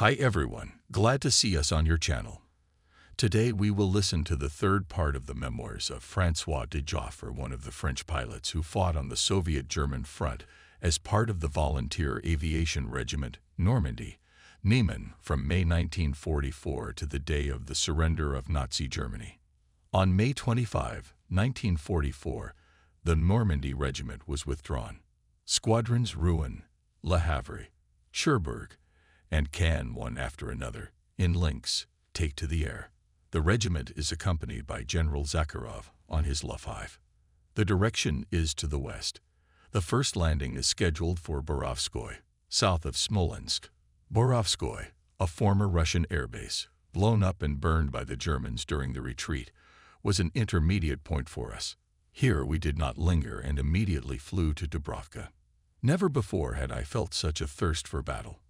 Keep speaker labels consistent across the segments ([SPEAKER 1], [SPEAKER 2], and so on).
[SPEAKER 1] Hi everyone, glad to see us on your channel. Today we will listen to the third part of the memoirs of Francois de Joffre, one of the French pilots who fought on the Soviet-German front as part of the Volunteer Aviation Regiment, Normandy, Niemen, from May 1944 to the day of the surrender of Nazi Germany. On May 25, 1944, the Normandy Regiment was withdrawn. Squadrons Rouen, Le Havre, Cherbourg, and Caen, one after another, in links, take to the air. The regiment is accompanied by General Zakharov on his La-5. The direction is to the west. The first landing is scheduled for Borovskoy, south of Smolensk. Borovskoy, a former Russian airbase, blown up and burned by the Germans during the retreat, was an intermediate point for us. Here we did not linger and immediately flew to Dubrovka. Never before had I felt such a thirst for battle.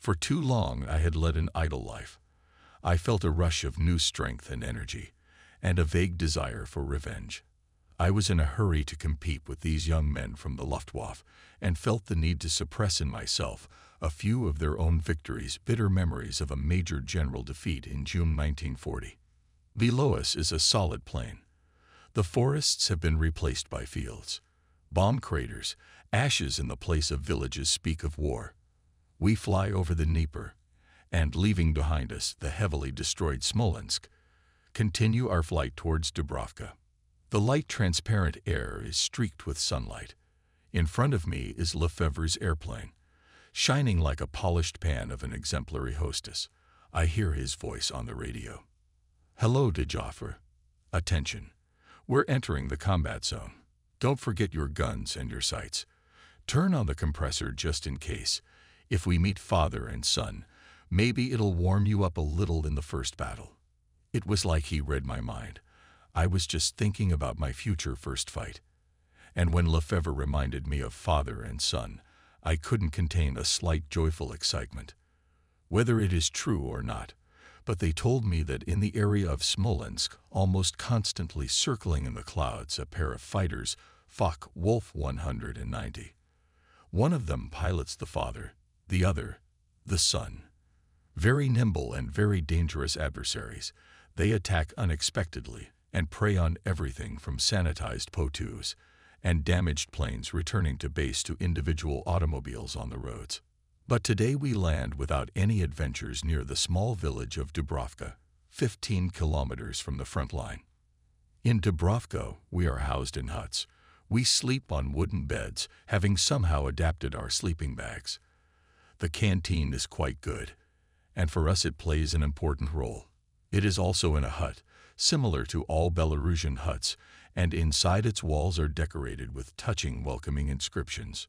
[SPEAKER 1] For too long I had led an idle life. I felt a rush of new strength and energy, and a vague desire for revenge. I was in a hurry to compete with these young men from the Luftwaffe, and felt the need to suppress in myself a few of their own victories, bitter memories of a major general defeat in June 1940. Below us is a solid plain. The forests have been replaced by fields. Bomb craters, ashes in the place of villages speak of war. We fly over the Dnieper, and leaving behind us the heavily destroyed Smolensk, continue our flight towards Dubrovka. The light transparent air is streaked with sunlight. In front of me is Lefebvre's airplane, shining like a polished pan of an exemplary hostess. I hear his voice on the radio. Hello, de Joffre. Attention. We're entering the combat zone. Don't forget your guns and your sights. Turn on the compressor just in case. If we meet father and son, maybe it'll warm you up a little in the first battle. It was like he read my mind. I was just thinking about my future first fight. And when Lefebvre reminded me of father and son, I couldn't contain a slight joyful excitement. Whether it is true or not, but they told me that in the area of Smolensk, almost constantly circling in the clouds, a pair of fighters, Focke Wolf 190. One of them pilots the father, the other, the sun. Very nimble and very dangerous adversaries, they attack unexpectedly and prey on everything from sanitized Po-2s and damaged planes returning to base to individual automobiles on the roads. But today we land without any adventures near the small village of Dubrovka, 15 kilometers from the front line. In Dubrovka, we are housed in huts. We sleep on wooden beds, having somehow adapted our sleeping bags. The canteen is quite good, and for us it plays an important role. It is also in a hut, similar to all Belarusian huts, and inside its walls are decorated with touching welcoming inscriptions.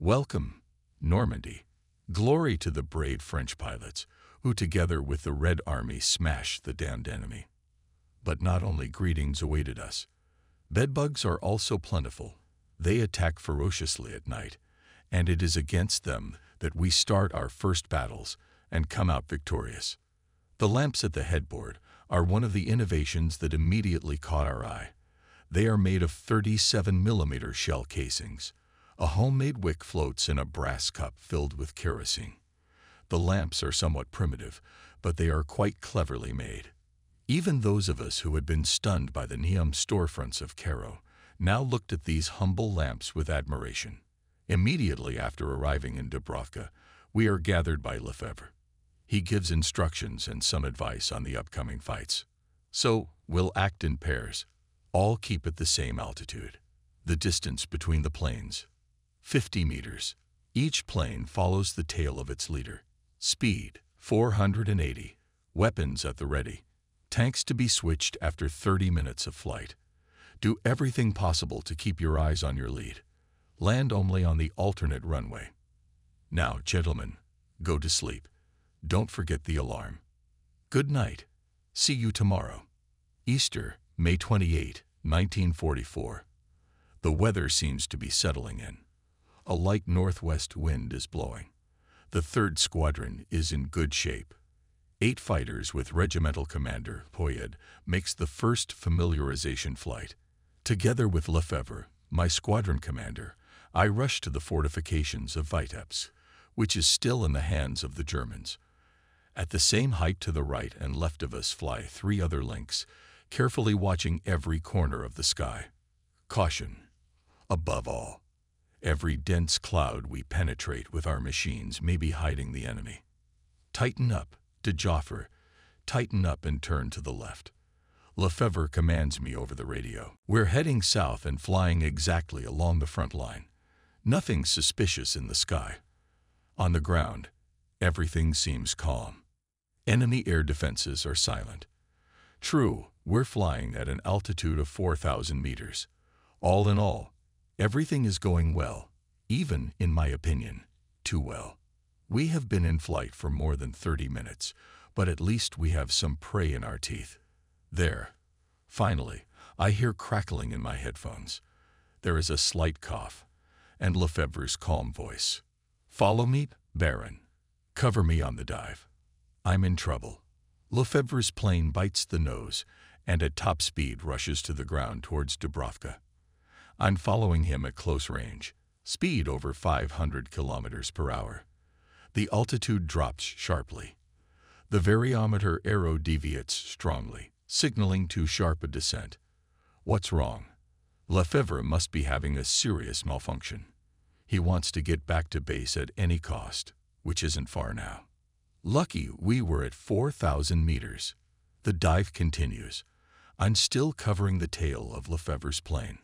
[SPEAKER 1] Welcome, Normandy. Glory to the brave French pilots, who together with the Red Army smashed the damned enemy. But not only greetings awaited us. Bedbugs are also plentiful. They attack ferociously at night, and it is against them that we start our first battles and come out victorious. The lamps at the headboard are one of the innovations that immediately caught our eye. They are made of 37 millimeter shell casings. A homemade wick floats in a brass cup filled with kerosene. The lamps are somewhat primitive, but they are quite cleverly made. Even those of us who had been stunned by the neon storefronts of Cairo now looked at these humble lamps with admiration. Immediately after arriving in Dubrovka, we are gathered by Lefebvre. He gives instructions and some advice on the upcoming fights. So, we'll act in pairs. All keep at the same altitude. The distance between the planes, 50 meters. Each plane follows the tail of its leader. Speed, 480. Weapons at the ready. Tanks to be switched after 30 minutes of flight. Do everything possible to keep your eyes on your lead. Land only on the alternate runway. Now, gentlemen, go to sleep. Don't forget the alarm. Good night. See you tomorrow. Easter, May 28, 1944. The weather seems to be settling in. A light northwest wind is blowing. The 3rd Squadron is in good shape. Eight fighters with regimental commander, Pouyade makes the first familiarization flight. Together with Lefebvre, my squadron commander, I rush to the fortifications of Vitebsk, which is still in the hands of the Germans. At the same height to the right and left of us fly three other lynx, carefully watching every corner of the sky. Caution. Above all, every dense cloud we penetrate with our machines may be hiding the enemy. Tighten up, de Joffre. Tighten up and turn to the left. Lefebvre commands me over the radio. We're heading south and flying exactly along the front line. Nothing suspicious in the sky. On the ground, everything seems calm. Enemy air defenses are silent. True, we're flying at an altitude of 4,000 meters. All in all, everything is going well, even, in my opinion, too well. We have been in flight for more than 30 minutes, but at least we have some prey in our teeth. There. Finally, I hear crackling in my headphones. There is a slight cough, and Lefebvre's calm voice. Follow me, Baron. Cover me on the dive. I'm in trouble. Lefebvre's plane bites the nose and at top speed rushes to the ground towards Dubrovka. I'm following him at close range, speed over 500 kilometers per hour. The altitude drops sharply. The variometer arrow deviates strongly, signaling too sharp a descent. What's wrong? Lefebvre must be having a serious malfunction. He wants to get back to base at any cost, which isn't far now. Lucky we were at 4,000 meters. The dive continues. I'm still covering the tail of Lefebvre's plane.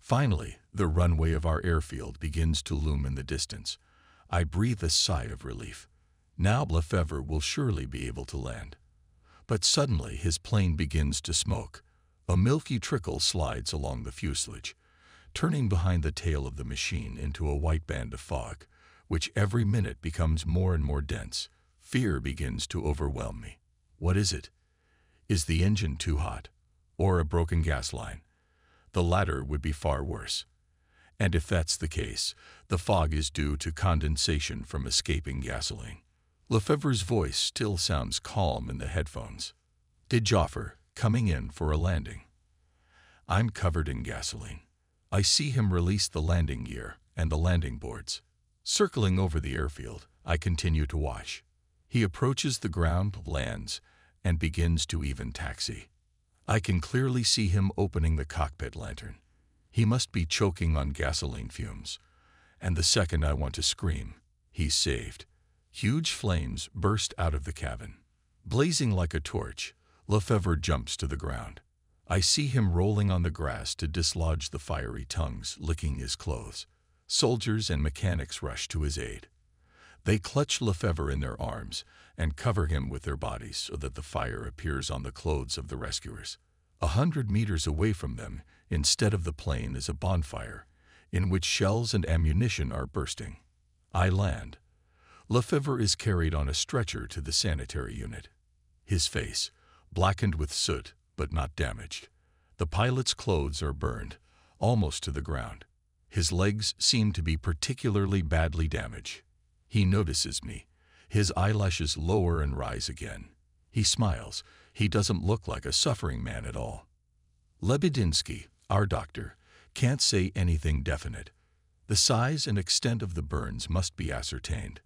[SPEAKER 1] Finally, the runway of our airfield begins to loom in the distance. I breathe a sigh of relief. Now Lefebvre will surely be able to land. But suddenly his plane begins to smoke. A milky trickle slides along the fuselage, turning behind the tail of the machine into a white band of fog, which every minute becomes more and more dense. Fear begins to overwhelm me. What is it? Is the engine too hot? Or a broken gas line? The latter would be far worse. And if that's the case, the fog is due to condensation from escaping gasoline. Lefebvre's voice still sounds calm in the headphones. de Joffre, coming in for a landing. I'm covered in gasoline. I see him release the landing gear and the landing boards. Circling over the airfield, I continue to watch. He approaches the ground, lands, and begins to even taxi. I can clearly see him opening the cockpit lantern. He must be choking on gasoline fumes. And the second I want to scream, he's saved. Huge flames burst out of the cabin. Blazing like a torch, Lefebvre jumps to the ground. I see him rolling on the grass to dislodge the fiery tongues, licking his clothes. Soldiers and mechanics rush to his aid. They clutch Lefebvre in their arms and cover him with their bodies so that the fire appears on the clothes of the rescuers. A hundred meters away from them, instead of the plane, is a bonfire in which shells and ammunition are bursting. I land. Lefebvre is carried on a stretcher to the sanitary unit. His face, blackened with soot but not damaged. The pilot's clothes are burned, almost to the ground. His legs seem to be particularly badly damaged. He notices me. His eyelashes lower and rise again. He smiles. He doesn't look like a suffering man at all. Lebedetzky, our doctor, can't say anything definite. The size and extent of the burns must be ascertained.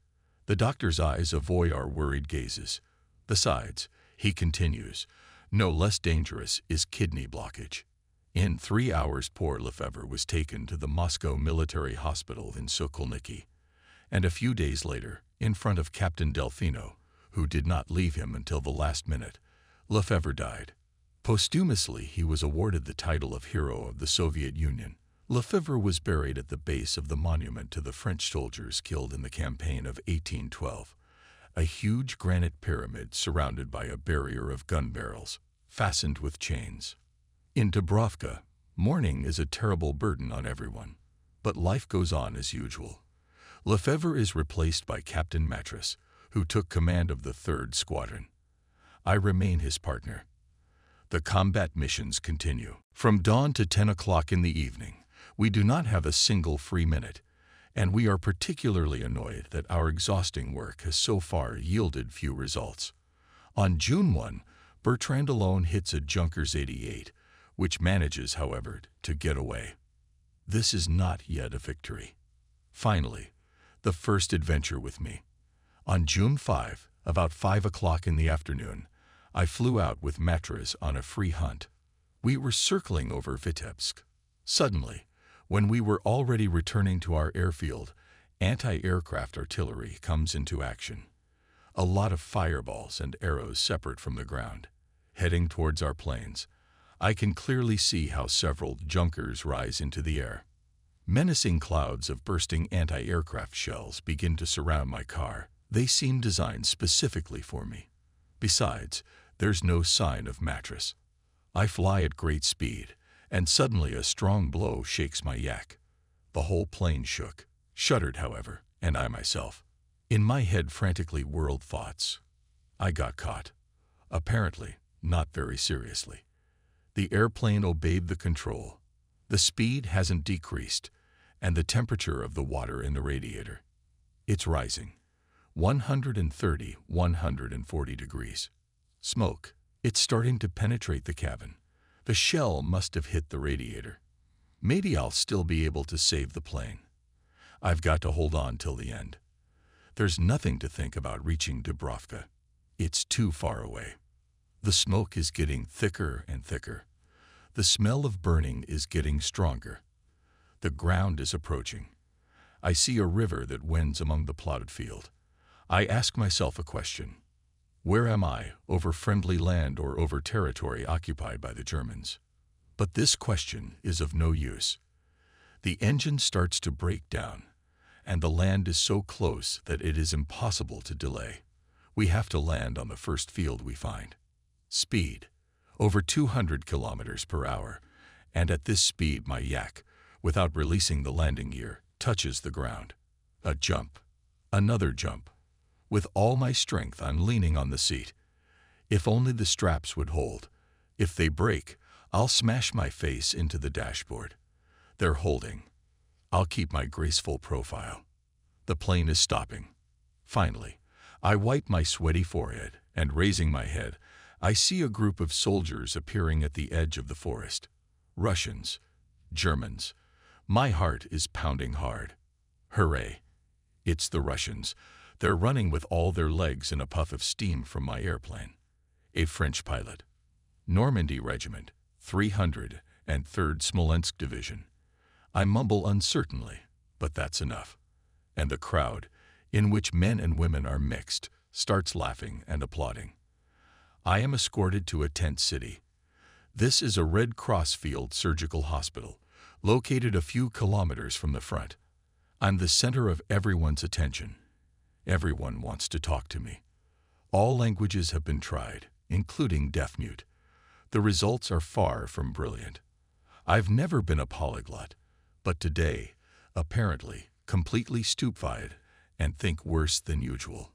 [SPEAKER 1] The doctor's eyes avoid our worried gazes. Besides, he continues, no less dangerous is kidney blockage. In three hours poor Lefebvre was taken to the Moscow Military Hospital in Sokolniki and a few days later, in front of Captain Delfino, who did not leave him until the last minute, Lefebvre died. Posthumously, he was awarded the title of Hero of the Soviet Union. Lefebvre was buried at the base of the monument to the French soldiers killed in the campaign of 1812, a huge granite pyramid surrounded by a barrier of gun barrels, fastened with chains. In Dubrovka, mourning is a terrible burden on everyone, but life goes on as usual. Lefebvre is replaced by Captain Matras, who took command of the 3rd Squadron. I remain his partner. The combat missions continue. From dawn to 10 o'clock in the evening, we do not have a single free minute, and we are particularly annoyed that our exhausting work has so far yielded few results. On June 1, Bertrand alone hits a Junkers 88, which manages, however, to get away. This is not yet a victory. Finally, the first adventure with me. On June 5, About five o'clock in the afternoon, I flew out with Matras on a free hunt. We were circling over Vitebsk. Suddenly, when we were already returning to our airfield, anti-aircraft artillery comes into action. A lot of fireballs and arrows separate from the ground. Heading towards our planes, I can clearly see how several Junkers rise into the air. Menacing clouds of bursting anti-aircraft shells begin to surround my car. They seem designed specifically for me. Besides, there's no sign of Matras. I fly at great speed, and suddenly a strong blow shakes my yak. The whole plane shook, shuddered, however, and I myself. In my head frantically whirled thoughts. I got caught. Apparently, not very seriously. The airplane obeyed the control. The speed hasn't decreased, and the temperature of the water in the radiator. It's rising. 130, 140 degrees. Smoke. It's starting to penetrate the cabin. The shell must have hit the radiator. Maybe I'll still be able to save the plane. I've got to hold on till the end. There's nothing to think about reaching Dubrovka. It's too far away. The smoke is getting thicker and thicker. The smell of burning is getting stronger. The ground is approaching. I see a river that winds among the plotted field. I ask myself a question. Where am I, over friendly land or over territory occupied by the Germans? But this question is of no use. The engine starts to break down, and the land is so close that it is impossible to delay. We have to land on the first field we find. Speed, over 200 kilometers per hour, and at this speed my yak, without releasing the landing gear, touches the ground. A jump. Another jump. With all my strength, I'm leaning on the seat. If only the straps would hold. If they break, I'll smash my face into the dashboard. They're holding. I'll keep my graceful profile. The plane is stopping. Finally, I wipe my sweaty forehead, and raising my head, I see a group of soldiers appearing at the edge of the forest. Russians, Germans, my heart is pounding hard. Hooray! It's the Russians. They're running with all their legs in a puff of steam from my airplane. A French pilot. Normandy Regiment, 303rd Smolensk Division. I mumble uncertainly, but that's enough. And the crowd, in which men and women are mixed, starts laughing and applauding. I am escorted to a tent city. This is a Red Cross Field Surgical Hospital located a few kilometers from the front. I'm the center of everyone's attention. Everyone wants to talk to me. All languages have been tried, including deaf-mute. The results are far from brilliant. I've never been a polyglot, but today, apparently, completely stupefied and think worse than usual.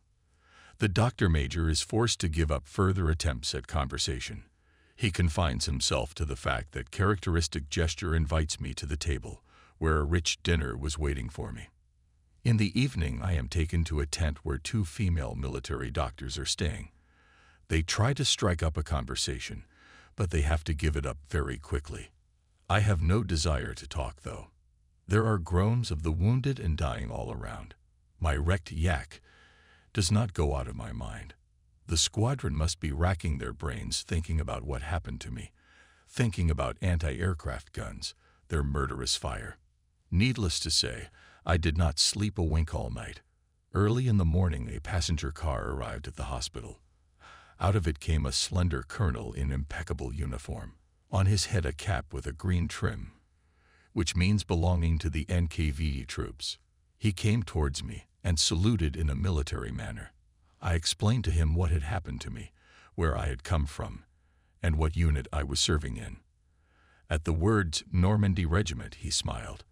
[SPEAKER 1] The doctor major is forced to give up further attempts at conversation. He confines himself to the fact that characteristic gesture invites me to the table, where a rich dinner was waiting for me. In the evening, I am taken to a tent where two female military doctors are staying. They try to strike up a conversation, but they have to give it up very quickly. I have no desire to talk, though. There are groans of the wounded and dying all around. My wrecked yak does not go out of my mind. The squadron must be racking their brains thinking about what happened to me, thinking about anti-aircraft guns, their murderous fire. Needless to say, I did not sleep a wink all night. Early in the morning, a passenger car arrived at the hospital. Out of it came a slender colonel in impeccable uniform, on his head a cap with a green trim, which means belonging to the NKVD troops. He came towards me and saluted in a military manner. I explained to him what had happened to me, where I had come from, and what unit I was serving in. At the words Normandy Regiment, he smiled.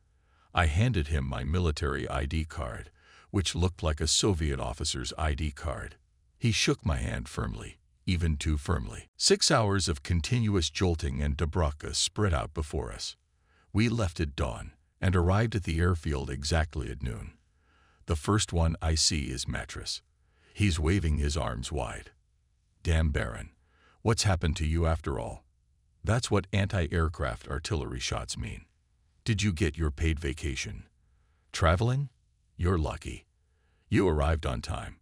[SPEAKER 1] I handed him my military ID card, which looked like a Soviet officer's ID card. He shook my hand firmly, even too firmly. Six hours of continuous jolting and Dubrovka spread out before us. We left at dawn and arrived at the airfield exactly at noon. The first one I see is Matras. He's waving his arms wide. Damn Baron, what's happened to you after all? That's what anti-aircraft artillery shots mean. Did you get your paid vacation? Traveling? You're lucky. You arrived on time.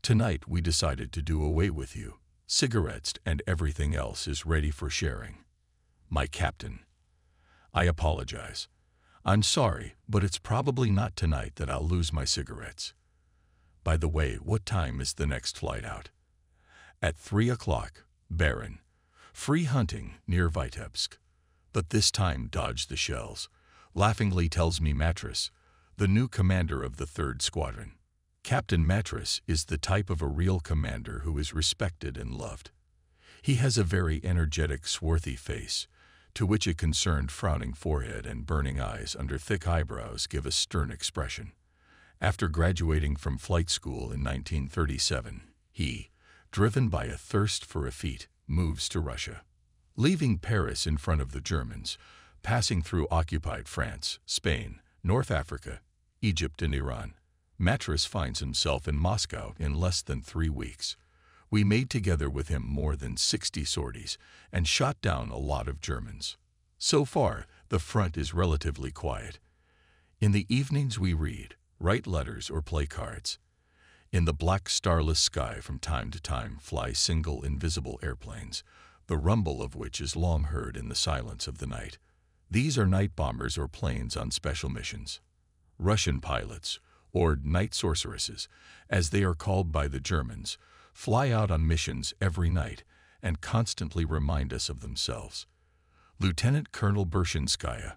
[SPEAKER 1] Tonight we decided to do away with you. Cigarettes and everything else is ready for sharing. My captain. I apologize. I'm sorry, but it's probably not tonight that I'll lose my cigarettes. By the way, what time is the next flight out? At three o'clock, Baron. Free hunting near Vitebsk. But this time dodged the shells. Laughingly tells me Matras, the new commander of the 3rd Squadron. Captain Matras is the type of a real commander who is respected and loved. He has a very energetic, swarthy face, to which a concerned frowning forehead and burning eyes under thick eyebrows give a stern expression. After graduating from flight school in 1937, he, driven by a thirst for a feat, moves to Russia. Leaving Paris in front of the Germans, passing through occupied France, Spain, North Africa, Egypt and Iran, Matras finds himself in Moscow in less than three weeks. We made together with him more than 60 sorties and shot down a lot of Germans. So far, the front is relatively quiet. In the evenings we read, write letters or play cards. In the black starless sky from time to time fly single invisible airplanes, the rumble of which is long heard in the silence of the night. These are night bombers or planes on special missions. Russian pilots, or night sorceresses, as they are called by the Germans, fly out on missions every night and constantly remind us of themselves. Lieutenant Colonel Bershanskaya,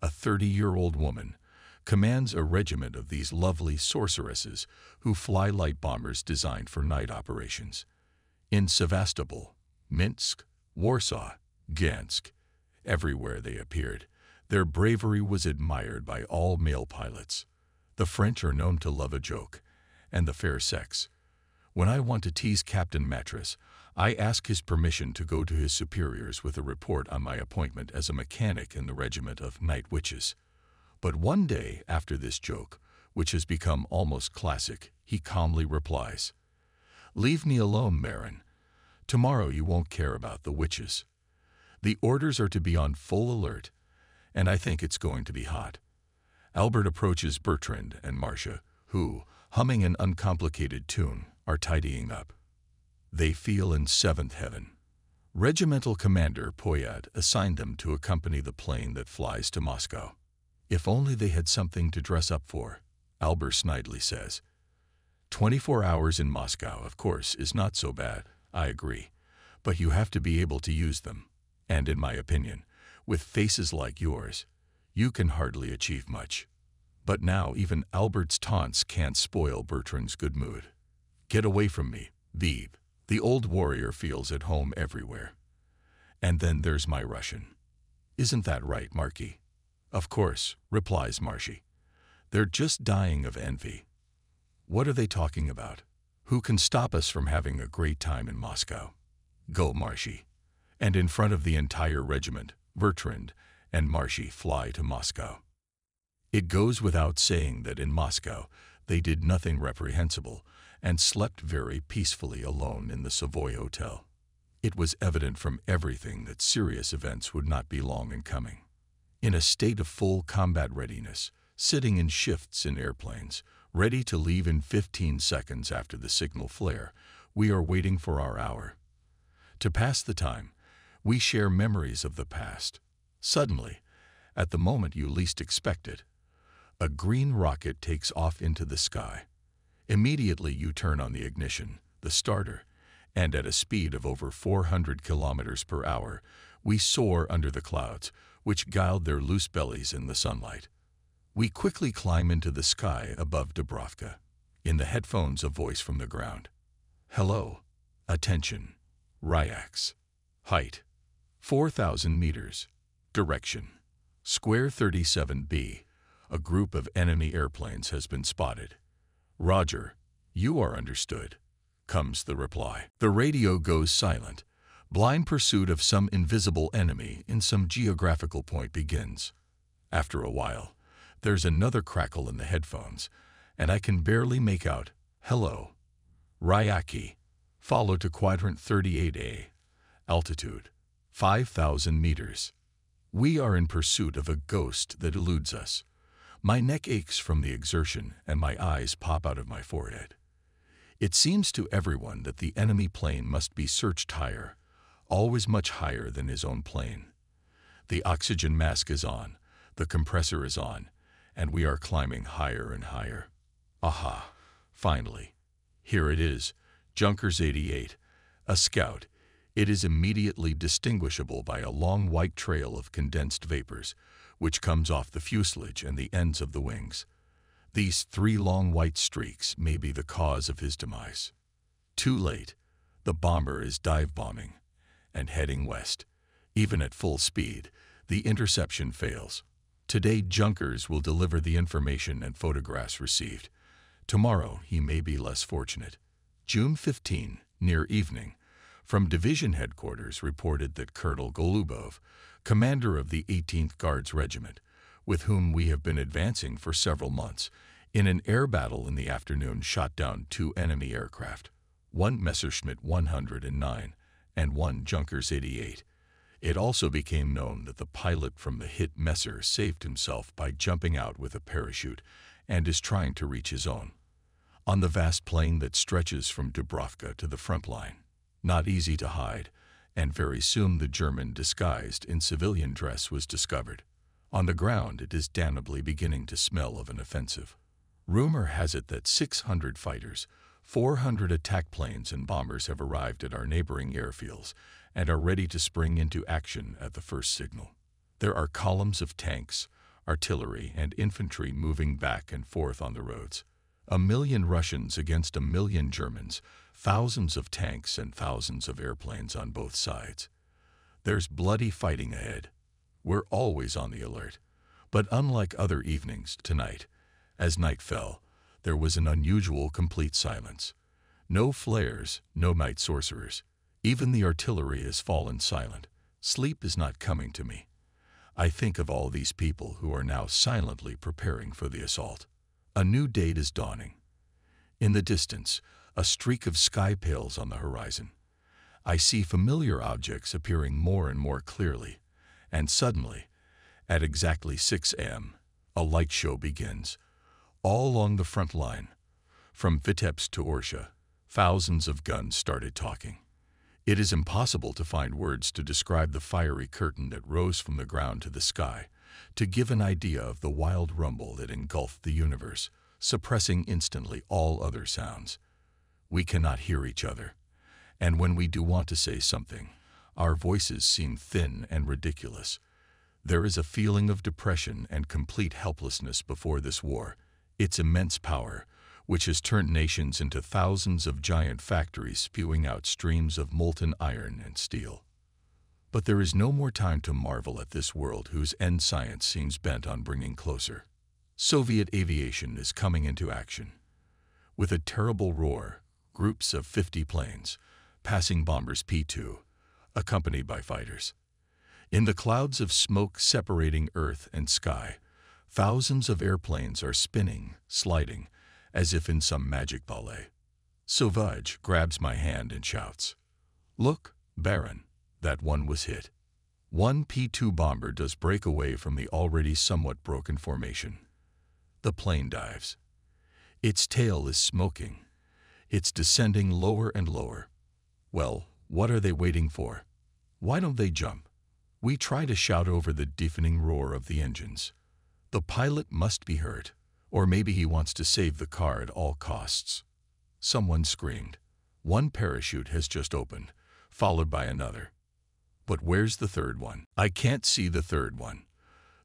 [SPEAKER 1] a 30-year-old woman, commands a regiment of these lovely sorceresses who fly light bombers designed for night operations. In Sevastopol, Minsk, Warsaw, Gansk, everywhere they appeared, their bravery was admired by all male pilots. The French are known to love a joke, and the fair sex. When I want to tease Captain Matras, I ask his permission to go to his superiors with a report on my appointment as a mechanic in the regiment of night witches. But one day after this joke, which has become almost classic, he calmly replies, Leave me alone, Marin. Tomorrow you won't care about the witches. The orders are to be on full alert, and I think it's going to be hot. Albert approaches Bertrand and Marcia, who, humming an uncomplicated tune, are tidying up. They feel in seventh heaven. Regimental Commander Pouyade assigned them to accompany the plane that flies to Moscow. If only they had something to dress up for, Albert snidely says. 24 hours in Moscow, of course, is not so bad, I agree, but you have to be able to use them. And in my opinion, with faces like yours, you can hardly achieve much. But now even Albert's taunts can't spoil Bertrand's good mood. Get away from me, Vive. The old warrior feels at home everywhere. And then there's my Russian. Isn't that right, Marquis? Of course, replies Marshy. They're just dying of envy. What are they talking about? Who can stop us from having a great time in Moscow? Go, Marshy. And in front of the entire regiment, Bertrand and Marshy fly to Moscow. It goes without saying that in Moscow they did nothing reprehensible and slept very peacefully alone in the Savoy Hotel. It was evident from everything that serious events would not be long in coming. In a state of full combat readiness, sitting in shifts in airplanes, ready to leave in 15 seconds after the signal flare, we are waiting for our hour. To pass the time, we share memories of the past. Suddenly, at the moment you least expect it, a green rocket takes off into the sky. Immediately you turn on the ignition, the starter, and at a speed of over 400 kilometers per hour, we soar under the clouds, which gild their loose bellies in the sunlight. We quickly climb into the sky above Dubrovka. In the headphones, a voice from the ground. Hello. Attention. Ryax. Height. 4,000 meters. Direction. Square 37B. A group of enemy airplanes has been spotted. Roger, you are understood, comes the reply. The radio goes silent. Blind pursuit of some invisible enemy in some geographical point begins. After a while, there's another crackle in the headphones, and I can barely make out, hello, Ryaki, follow to quadrant 38A, altitude, 5,000 meters. We are in pursuit of a ghost that eludes us. My neck aches from the exertion and my eyes pop out of my forehead. It seems to everyone that the enemy plane must be searched higher, always much higher than his own plane. The oxygen mask is on, the compressor is on, and we are climbing higher and higher. Aha, finally. Here it is, Junkers 88, a scout. It is immediately distinguishable by a long white trail of condensed vapors, which comes off the fuselage and the ends of the wings. These three long white streaks may be the cause of his demise. Too late, the bomber is dive bombing and heading west. Even at full speed, the interception fails. Today, Junkers will deliver the information and photographs received. Tomorrow, he may be less fortunate. June 15, near evening, from division headquarters reported that Colonel Golubov, commander of the 18th Guards Regiment, with whom we have been advancing for several months, in an air battle in the afternoon shot down two enemy aircraft, one Messerschmitt 109 and one Junkers 88. It also became known that the pilot from the hit Messer saved himself by jumping out with a parachute and is trying to reach his own. On the vast plain that stretches from Dubrovka to the front line, not easy to hide, and very soon the German disguised in civilian dress was discovered. On the ground it is damnably beginning to smell of an offensive. Rumor has it that 600 fighters, 400 attack planes and bombers have arrived at our neighboring airfields and are ready to spring into action at the first signal. There are columns of tanks, artillery, and infantry moving back and forth on the roads. A million Russians against a million Germans, thousands of tanks and thousands of airplanes on both sides. There's bloody fighting ahead. We're always on the alert. But unlike other evenings, tonight, as night fell, there was an unusual complete silence. No flares, no night sorcerers. Even the artillery has fallen silent. Sleep is not coming to me. I think of all these people who are now silently preparing for the assault. A new date is dawning. In the distance, a streak of sky pales on the horizon. I see familiar objects appearing more and more clearly and suddenly, at exactly 6 a.m., a light show begins. All along the front line, from Vitebsk to Orsha, thousands of guns started talking. It is impossible to find words to describe the fiery curtain that rose from the ground to the sky, to give an idea of the wild rumble that engulfed the universe, suppressing instantly all other sounds. We cannot hear each other, and when we do want to say something, our voices seem thin and ridiculous. There is a feeling of depression and complete helplessness before this war, its immense power, which has turned nations into thousands of giant factories spewing out streams of molten iron and steel. But there is no more time to marvel at this world whose end science seems bent on bringing closer. Soviet aviation is coming into action. With a terrible roar, groups of 50 planes, passing bombers P-2, accompanied by fighters. In the clouds of smoke separating earth and sky, thousands of airplanes are spinning, sliding, as if in some magic ballet. Sauvage grabs my hand and shouts, Look, Baron, that one was hit. One P-2 bomber does break away from the already somewhat broken formation. The plane dives. Its tail is smoking. It's descending lower and lower. Well, what are they waiting for? Why don't they jump? We try to shout over the deafening roar of the engines. The pilot must be hurt, or maybe he wants to save the car at all costs. Someone screamed. One parachute has just opened, followed by another. But where's the third one? I can't see the third one.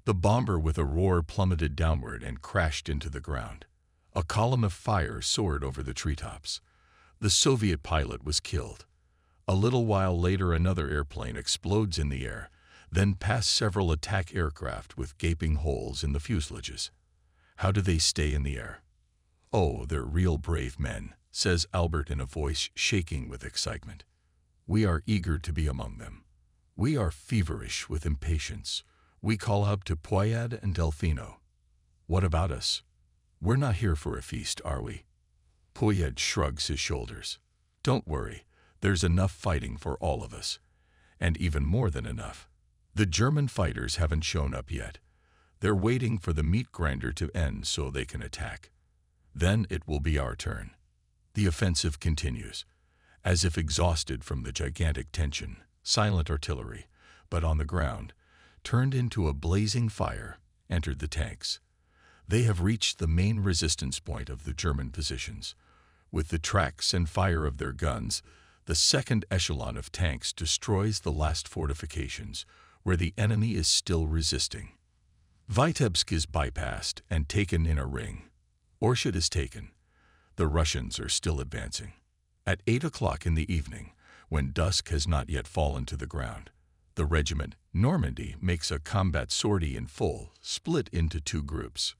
[SPEAKER 1] The bomber with a roar plummeted downward and crashed into the ground. A column of fire soared over the treetops. The Soviet pilot was killed. A little while later another airplane explodes in the air, then past several attack aircraft with gaping holes in the fuselages. How do they stay in the air? Oh, they're real brave men, says Albert in a voice shaking with excitement. We are eager to be among them. We are feverish with impatience. We call out to Pouyade and Delfino. What about us? We're not here for a feast, are we? Pouyade shrugs his shoulders. Don't worry. There's enough fighting for all of us. And even more than enough. The German fighters haven't shown up yet. They're waiting for the meat grinder to end so they can attack. Then it will be our turn. The offensive continues. As if exhausted from the gigantic tension, silent artillery, but on the ground, turned into a blazing fire, entered the tanks. They have reached the main resistance point of the German positions. With the tracks and fire of their guns, the second echelon of tanks destroys the last fortifications, where the enemy is still resisting. Vitebsk is bypassed and taken in a ring. Orsha is taken. The Russians are still advancing. At 8 o'clock in the evening, when dusk has not yet fallen to the ground, the regiment Normandy makes a combat sortie in full, split into two groups.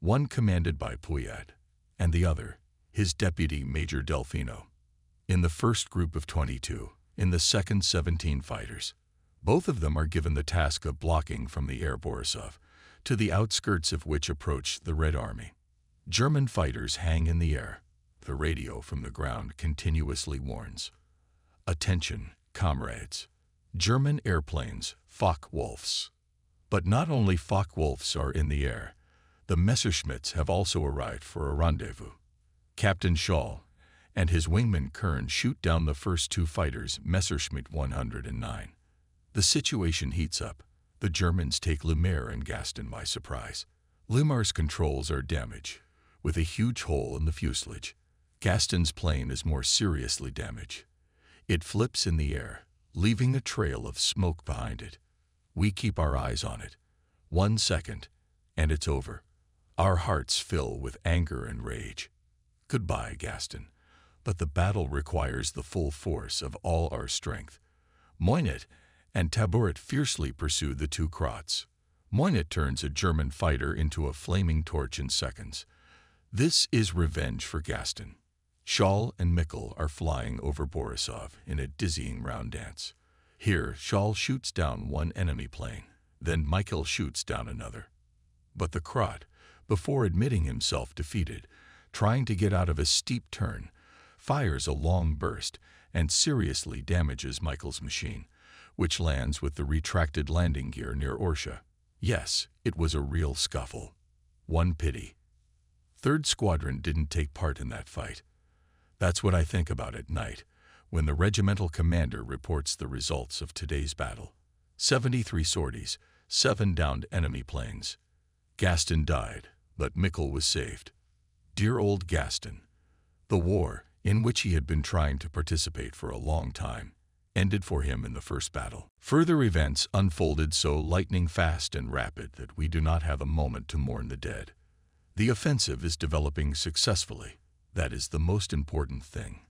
[SPEAKER 1] One commanded by Pouyade, and the other, his deputy Major Delfino. In the first group of 22, in the second 17 fighters. Both of them are given the task of blocking from the air Borisov, to the outskirts of which approach the Red Army. German fighters hang in the air. The radio from the ground continuously warns. Attention, comrades. German airplanes, Focke-Wulfs. But not only Focke-Wulfs are in the air. The Messerschmitts have also arrived for a rendezvous. Captain Schall and his wingman Kern shoot down the first two fighters, Messerschmitt 109. The situation heats up. The Germans take Lumaire and Gaston by surprise. Lumaire's controls are damaged, with a huge hole in the fuselage. Gaston's plane is more seriously damaged. It flips in the air, leaving a trail of smoke behind it. We keep our eyes on it. One second, and it's over. Our hearts fill with anger and rage. Goodbye, Gaston. But the battle requires the full force of all our strength. Moynet and Tabourot fiercely pursue the two Krots. Moynet turns a German fighter into a flaming torch in seconds. This is revenge for Gaston. Schall and Mikkel are flying over Borisov in a dizzying round dance. Here, Schall shoots down one enemy plane, then Michael shoots down another. But the Krot, before admitting himself defeated, trying to get out of a steep turn, fires a long burst and seriously damages Michael's machine, which lands with the retracted landing gear near Orsha. Yes, it was a real scuffle. One pity. Third Squadron didn't take part in that fight. That's what I think about at night, when the regimental commander reports the results of today's battle. 73 sorties, 7 downed enemy planes. Gaston died, but Mickle was saved. Dear old Gaston. The war, in which he had been trying to participate for a long time, ended for him in the first battle. Further events unfolded so lightning fast and rapid that we do not have a moment to mourn the dead. The offensive is developing successfully. That is the most important thing.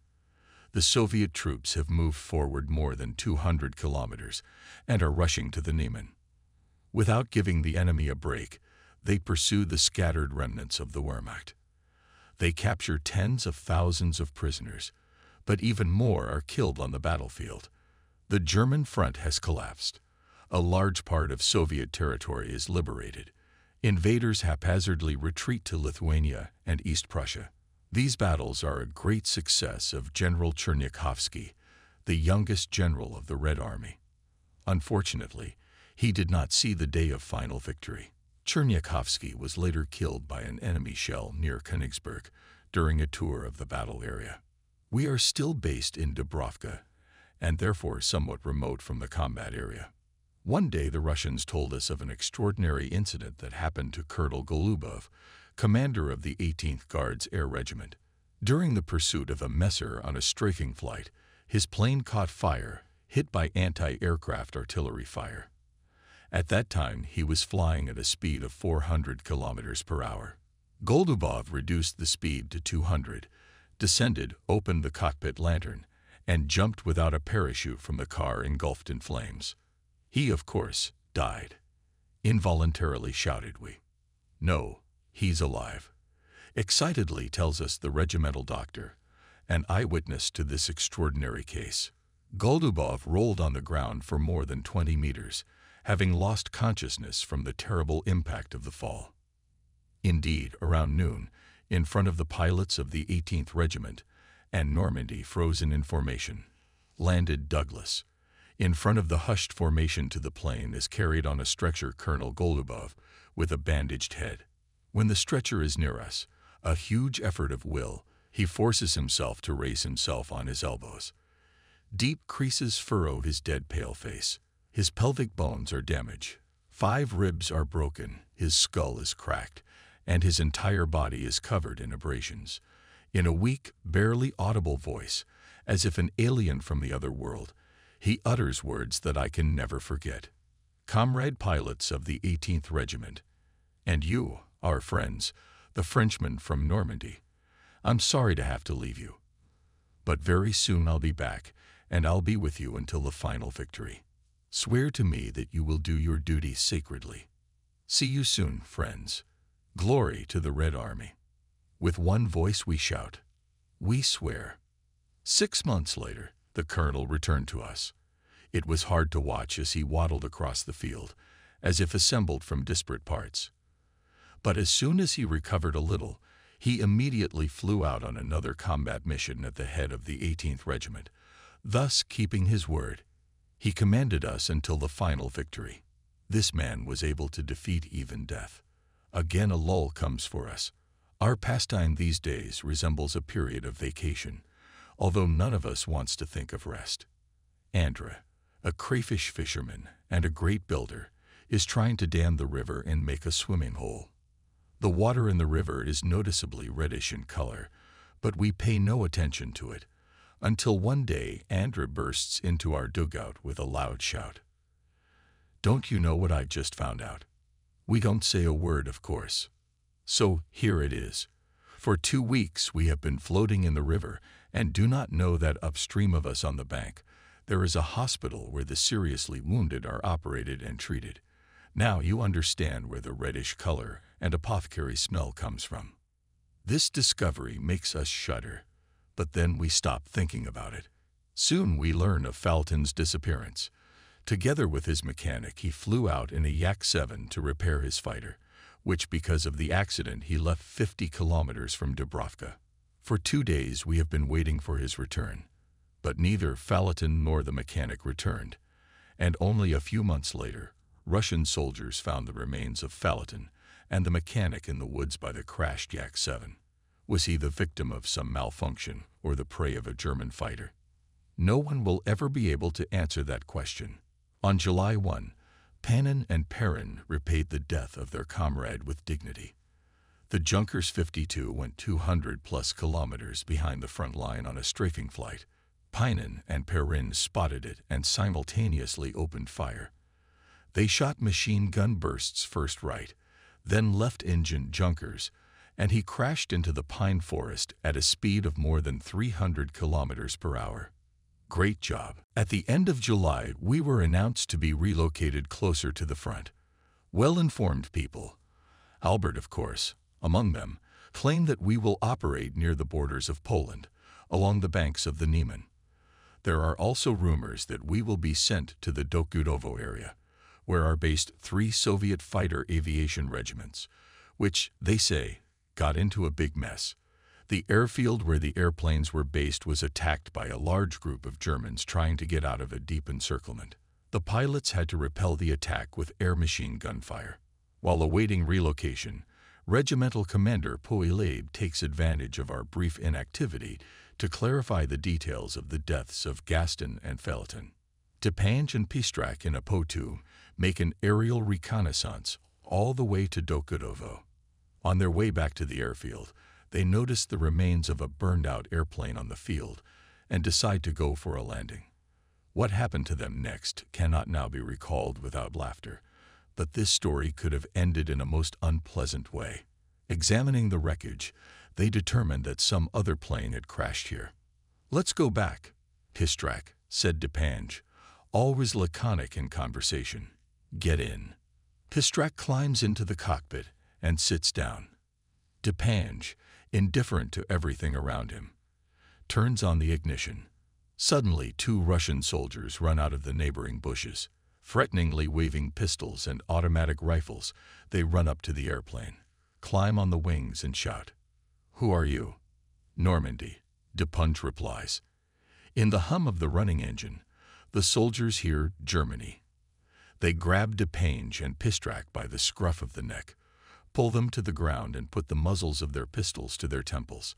[SPEAKER 1] The Soviet troops have moved forward more than 200 kilometers and are rushing to the Niemen. Without giving the enemy a break, they pursue the scattered remnants of the Wehrmacht. They capture tens of thousands of prisoners, but even more are killed on the battlefield. The German front has collapsed. A large part of Soviet territory is liberated. Invaders haphazardly retreat to Lithuania and East Prussia. These battles are a great success of General Chernyakhovsky, the youngest general of the Red Army. Unfortunately, he did not see the day of final victory. Chernyakhovsky was later killed by an enemy shell near Königsberg during a tour of the battle area. We are still based in Dubrovka and therefore somewhat remote from the combat area. One day the Russians told us of an extraordinary incident that happened to Colonel Golubov, commander of the 18th Guards Air Regiment. During the pursuit of a messer on a strafing flight, his plane caught fire, hit by anti-aircraft artillery fire. At that time, he was flying at a speed of 400 kilometers per hour. Golubov reduced the speed to 200, descended, opened the cockpit lantern, and jumped without a parachute from the car engulfed in flames. He, of course, died. Involuntarily shouted we. No, he's alive. Excitedly tells us the regimental doctor, an eyewitness to this extraordinary case. Golubov rolled on the ground for more than 20 meters, having lost consciousness from the terrible impact of the fall. Indeed, around noon, in front of the pilots of the 18th Regiment and Normandy frozen in formation, landed Douglas. In front of the hushed formation to the plane is carried on a stretcher Colonel Golubov with a bandaged head. When the stretcher is near us, a huge effort of will, He forces himself to raise himself on his elbows. Deep creases furrow his dead pale face. His pelvic bones are damaged. Five ribs are broken, his skull is cracked, and his entire body is covered in abrasions. In a weak, barely audible voice, as if an alien from the other world, he utters words that I can never forget. Comrade pilots of the 18th Regiment, and you, our friends, the Frenchmen from Normandy, I'm sorry to have to leave you. But very soon I'll be back, and I'll be with you until the final victory. Swear to me that you will do your duty sacredly. See you soon, friends. Glory to the Red Army. With one voice we shout, We swear. Six months later, the colonel returned to us. It was hard to watch as he waddled across the field, as if assembled from disparate parts. But as soon as he recovered a little, he immediately flew out on another combat mission at the head of the 18th Regiment, thus keeping his word he commanded us until the final victory. This man was able to defeat even death. Again a lull comes for us. Our pastime these days resembles a period of vacation, although none of us wants to think of rest. Andra, a crayfish fisherman and a great builder, is trying to dam the river and make a swimming hole. The water in the river is noticeably reddish in color, but we pay no attention to it until one day Andra bursts into our dugout with a loud shout. Don't you know what I just found out? We don't say a word, of course. So here it is. For two weeks we have been floating in the river and do not know that upstream of us on the bank there is a hospital where the seriously wounded are operated and treated. Now you understand where the reddish color and apothecary smell comes from. This discovery makes us shudder but then we stop thinking about it. Soon we learn of Falton's disappearance. Together with his mechanic, he flew out in a Yak-7 to repair his fighter, which because of the accident he left 50 kilometers from Dubrovka. For two days we have been waiting for his return, but neither Falton nor the mechanic returned, and only a few months later, Russian soldiers found the remains of Falton and the mechanic in the woods by the crashed Yak-7. Was he the victim of some malfunction or the prey of a German fighter? No one will ever be able to answer that question. On July 1, Panin and Perrin repaid the death of their comrade with dignity. The Junkers 52 went 200 plus kilometers behind the front line on a strafing flight. Panin and Perrin spotted it and simultaneously opened fire. They shot machine gun bursts first right, then left engine Junkers, and he crashed into the pine forest at a speed of more than 300 kilometers per hour. Great job. At the end of July, we were announced to be relocated closer to the front. Well-informed people, Albert of course, among them, claim that we will operate near the borders of Poland, along the banks of the Niemen. There are also rumors that we will be sent to the Dokudovo area, where are based three Soviet fighter aviation regiments, which, they say, got into a big mess. The airfield where the airplanes were based was attacked by a large group of Germans trying to get out of a deep encirclement. The pilots had to repel the attack with air machine gun fire. While awaiting relocation, Regimental Commander Poilib takes advantage of our brief inactivity to clarify the details of the deaths of Gaston and Felton. de Pange and Pistrak in a Po-2 make an aerial reconnaissance all the way to Dokudovo. On their way back to the airfield, they notice the remains of a burned-out airplane on the field and decide to go for a landing. What happened to them next cannot now be recalled without laughter, but this story could have ended in a most unpleasant way. Examining the wreckage, they determined that some other plane had crashed here. Let's go back, Pistrak, said de Pange, always laconic in conversation. Get in. Pistrak climbs into the cockpit and sits down. de Pange, indifferent to everything around him, turns on the ignition. Suddenly, two Russian soldiers run out of the neighboring bushes. Threateningly waving pistols and automatic rifles, they run up to the airplane, climb on the wings and shout. Who are you? Normandy, de Pange replies. In the hum of the running engine, the soldiers hear Germany. They grab de Pange and Pistrak by the scruff of the neck, pull them to the ground and put the muzzles of their pistols to their temples.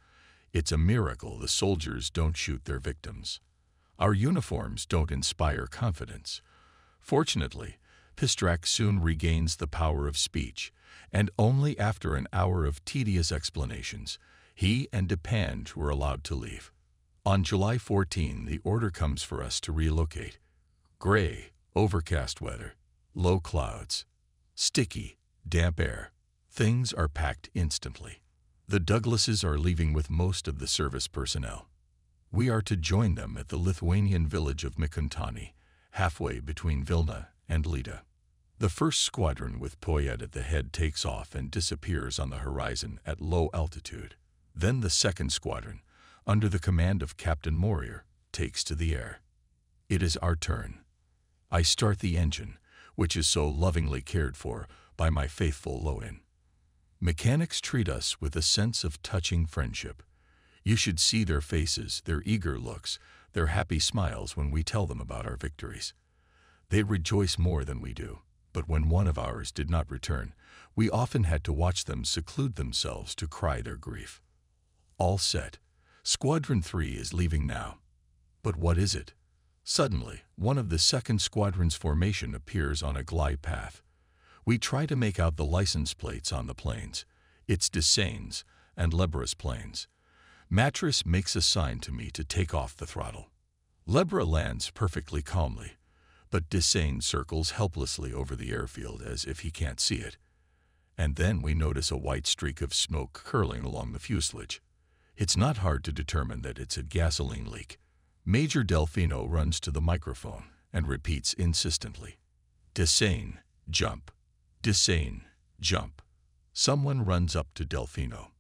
[SPEAKER 1] It's a miracle the soldiers don't shoot their victims. Our uniforms don't inspire confidence. Fortunately, Pistrak soon regains the power of speech, and only after an hour of tedious explanations, he and de Pange were allowed to leave. On July 14, the order comes for us to relocate. Gray, overcast weather, low clouds, sticky, damp air. Things are packed instantly. The Douglases are leaving with most of the service personnel. We are to join them at the Lithuanian village of Mikuntani, halfway between Vilna and Lida. The first squadron with Poyet at the head takes off and disappears on the horizon at low altitude. Then the second squadron, under the command of Captain Morier, takes to the air. It is our turn. I start the engine, which is so lovingly cared for by my faithful Loin. Mechanics treat us with a sense of touching friendship. You should see their faces, their eager looks, their happy smiles when we tell them about our victories. They rejoice more than we do, but when one of ours did not return, we often had to watch them seclude themselves to cry their grief. All set. Squadron 3 is leaving now. But what is it? Suddenly, one of the second squadron's formation appears on a glide path. We try to make out the license plates on the planes. It's de Seynes and Lebras planes. Matras makes a sign to me to take off the throttle. Lebra lands perfectly calmly, but de Seynes circles helplessly over the airfield as if he can't see it. And then we notice a white streak of smoke curling along the fuselage. It's not hard to determine that it's a gasoline leak. Major Delfino runs to the microphone and repeats insistently, de Seynes, jump. Desaignes, jump. Someone runs up to Delfino.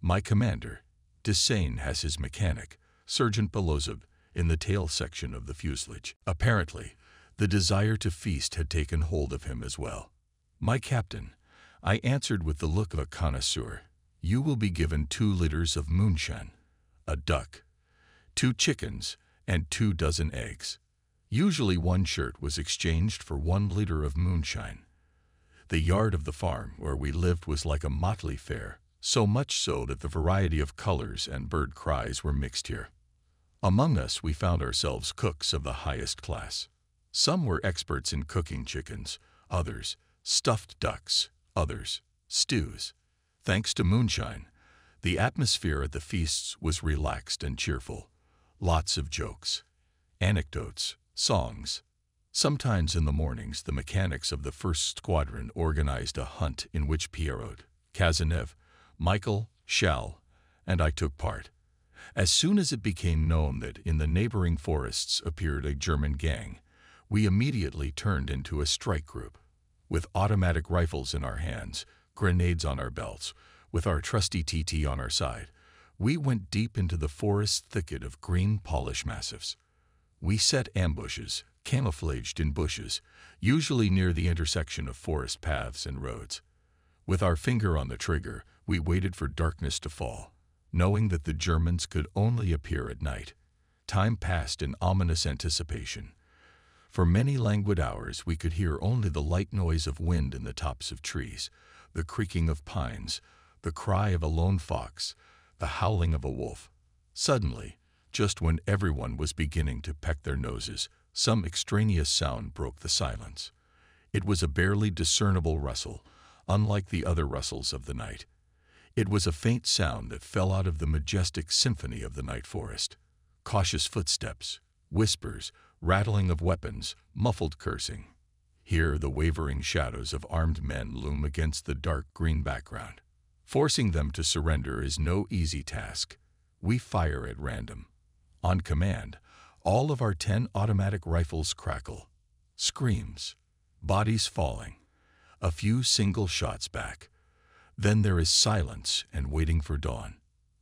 [SPEAKER 1] My commander, de Seynes has his mechanic, Sergeant Belozub, in the tail section of the fuselage. Apparently, the desire to feast had taken hold of him as well. My captain, I answered with the look of a connoisseur, you will be given two liters of moonshine, a duck, two chickens, and two dozen eggs. Usually one shirt was exchanged for one liter of moonshine. The yard of the farm where we lived was like a motley fair, so much so that the variety of colors and bird cries were mixed here. Among us we found ourselves cooks of the highest class. Some were experts in cooking chickens, others stuffed ducks, others stews. Thanks to moonshine, the atmosphere at the feasts was relaxed and cheerful. Lots of jokes, anecdotes, songs, Sometimes in the mornings, the mechanics of the first squadron organized a hunt in which Pierrot, Cazeneuve, Michael, Schall, and I took part. As soon as it became known that in the neighboring forests appeared a German gang, we immediately turned into a strike group. With automatic rifles in our hands, grenades on our belts, with our trusty TT on our side, we went deep into the forest thicket of green polish massifs. We set ambushes, camouflaged in bushes, usually near the intersection of forest paths and roads. With our finger on the trigger, we waited for darkness to fall, knowing that the Germans could only appear at night. Time passed in ominous anticipation. For many languid hours we could hear only the light noise of wind in the tops of trees, the creaking of pines, the cry of a lone fox, the howling of a wolf. Suddenly, just when everyone was beginning to peck their noses, some extraneous sound broke the silence. It was a barely discernible rustle, unlike the other rustles of the night. It was a faint sound that fell out of the majestic symphony of the night forest. Cautious footsteps, whispers, rattling of weapons, muffled cursing. Here the wavering shadows of armed men loom against the dark green background. Forcing them to surrender is no easy task. We fire at random. On command, all of our ten automatic rifles crackle. Screams. Bodies falling. A few single shots back. Then there is silence and waiting for dawn.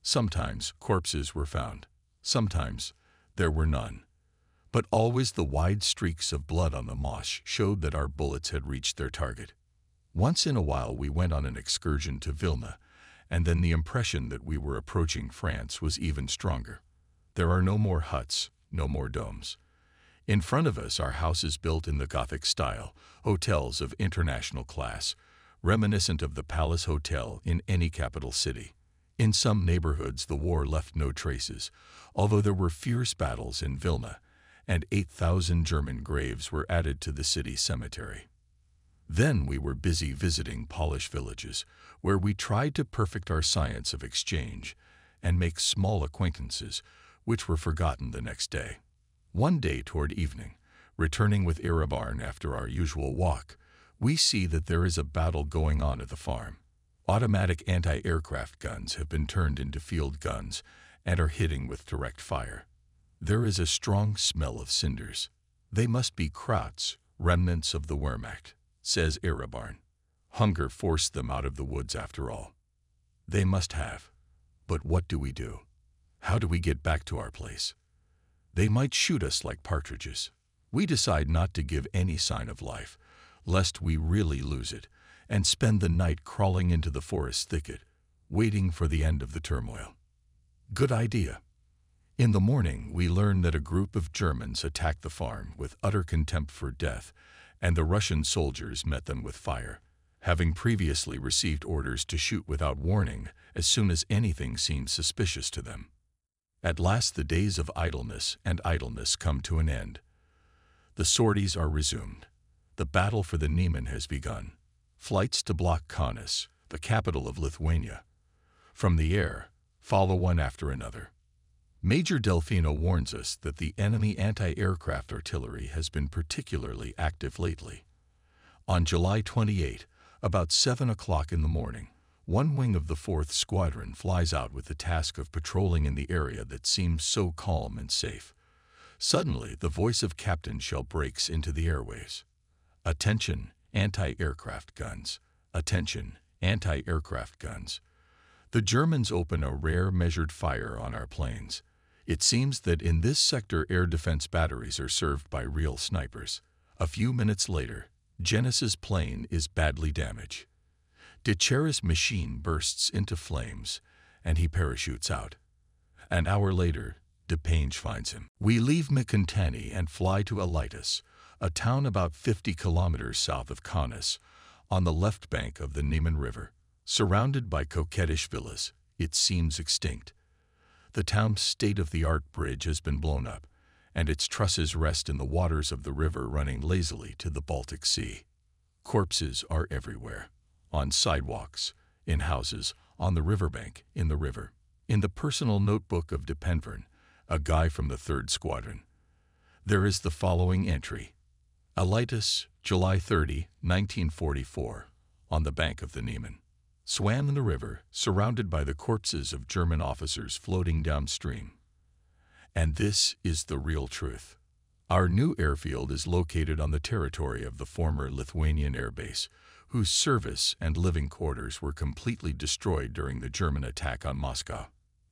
[SPEAKER 1] Sometimes corpses were found. Sometimes there were none. But always the wide streaks of blood on the moss showed that our bullets had reached their target. Once in a while we went on an excursion to Vilna, and then the impression that we were approaching France was even stronger. There are no more huts, no more domes. In front of us are houses built in the Gothic style, hotels of international class, reminiscent of the Palace Hotel in any capital city. In some neighborhoods, the war left no traces, although there were fierce battles in Vilna, and 8,000 German graves were added to the city cemetery. Then we were busy visiting Polish villages, where we tried to perfect our science of exchange and make small acquaintances, which were forgotten the next day. One day toward evening, returning with Erebarn after our usual walk, we see that there is a battle going on at the farm. Automatic anti-aircraft guns have been turned into field guns and are hitting with direct fire. There is a strong smell of cinders. They must be krauts, remnants of the Wehrmacht, says Erebarn. Hunger forced them out of the woods after all. They must have. But what do we do? How do we get back to our place? They might shoot us like partridges. We decide not to give any sign of life, lest we really lose it, and spend the night crawling into the forest thicket, waiting for the end of the turmoil. Good idea. In the morning, we learn that a group of Germans attacked the farm with utter contempt for death, and the Russian soldiers met them with fire, having previously received orders to shoot without warning as soon as anything seemed suspicious to them. At last the days of idleness and idleness come to an end. The sorties are resumed. The battle for the Niemen has begun. Flights to block Kaunas, the capital of Lithuania. From the air, follow one after another. Major Delfino warns us that the enemy anti-aircraft artillery has been particularly active lately. On July 28, about 7 o'clock in the morning, one wing of the 4th Squadron flies out with the task of patrolling in the area that seems so calm and safe. Suddenly, the voice of Captain Shell breaks into the airways. Attention, anti-aircraft guns. Attention, anti-aircraft guns. The Germans open a rare measured fire on our planes. It seems that in this sector air defense batteries are served by real snipers. A few minutes later, Genesis' plane is badly damaged. Decheris' machine bursts into flames, and he parachutes out. An hour later, de Pange finds him. We leave Mikuntani and fly to Alytus, a town about 50 kilometers south of Kaunas, on the left bank of the Niemen River. Surrounded by coquettish villas, it seems extinct. The town's state-of-the-art bridge has been blown up, and its trusses rest in the waters of the river running lazily to the Baltic Sea. Corpses are everywhere, on sidewalks, in houses, on the riverbank, in the river. In the personal notebook of de Penvern, a guy from the 3rd Squadron, there is the following entry. Alytus, July 30, 1944, on the bank of the Niemen swam in the river, surrounded by the corpses of German officers floating downstream. And this is the real truth. Our new airfield is located on the territory of the former Lithuanian Air Base, whose service and living quarters were completely destroyed during the German attack on Moscow.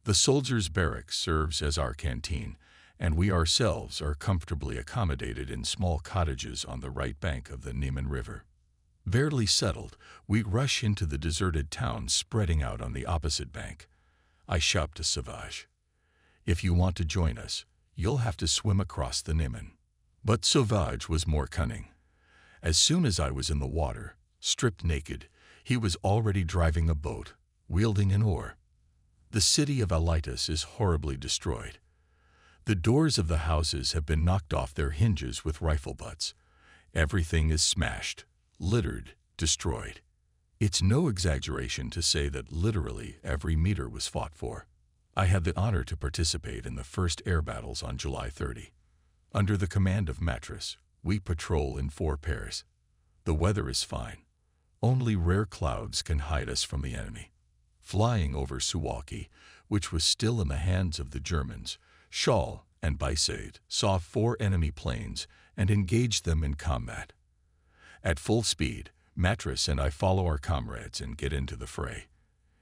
[SPEAKER 1] The soldiers' barracks serves as our canteen, and we ourselves are comfortably accommodated in small cottages on the right bank of the Niemen River. Barely settled, we rush into the deserted town spreading out on the opposite bank. I shout to Sauvage. If you want to join us, you'll have to swim across the Niemen. But Sauvage was more cunning. As soon as I was in the water, stripped naked, he was already driving a boat, wielding an oar. The city of Alytus is horribly destroyed. The doors of the houses have been knocked off their hinges with rifle butts. Everything is smashed, littered, destroyed. It's no exaggeration to say that literally every meter was fought for. I had the honor to participate in the first air battles on July 30. Under the command of Matras, we patrol in four pairs. The weather is fine. Only rare clouds can hide us from the enemy. Flying over Suwalki, which was still in the hands of the Germans, Schall and Bysaid saw four enemy planes and engaged them in combat. At full speed, Matras and I follow our comrades and get into the fray.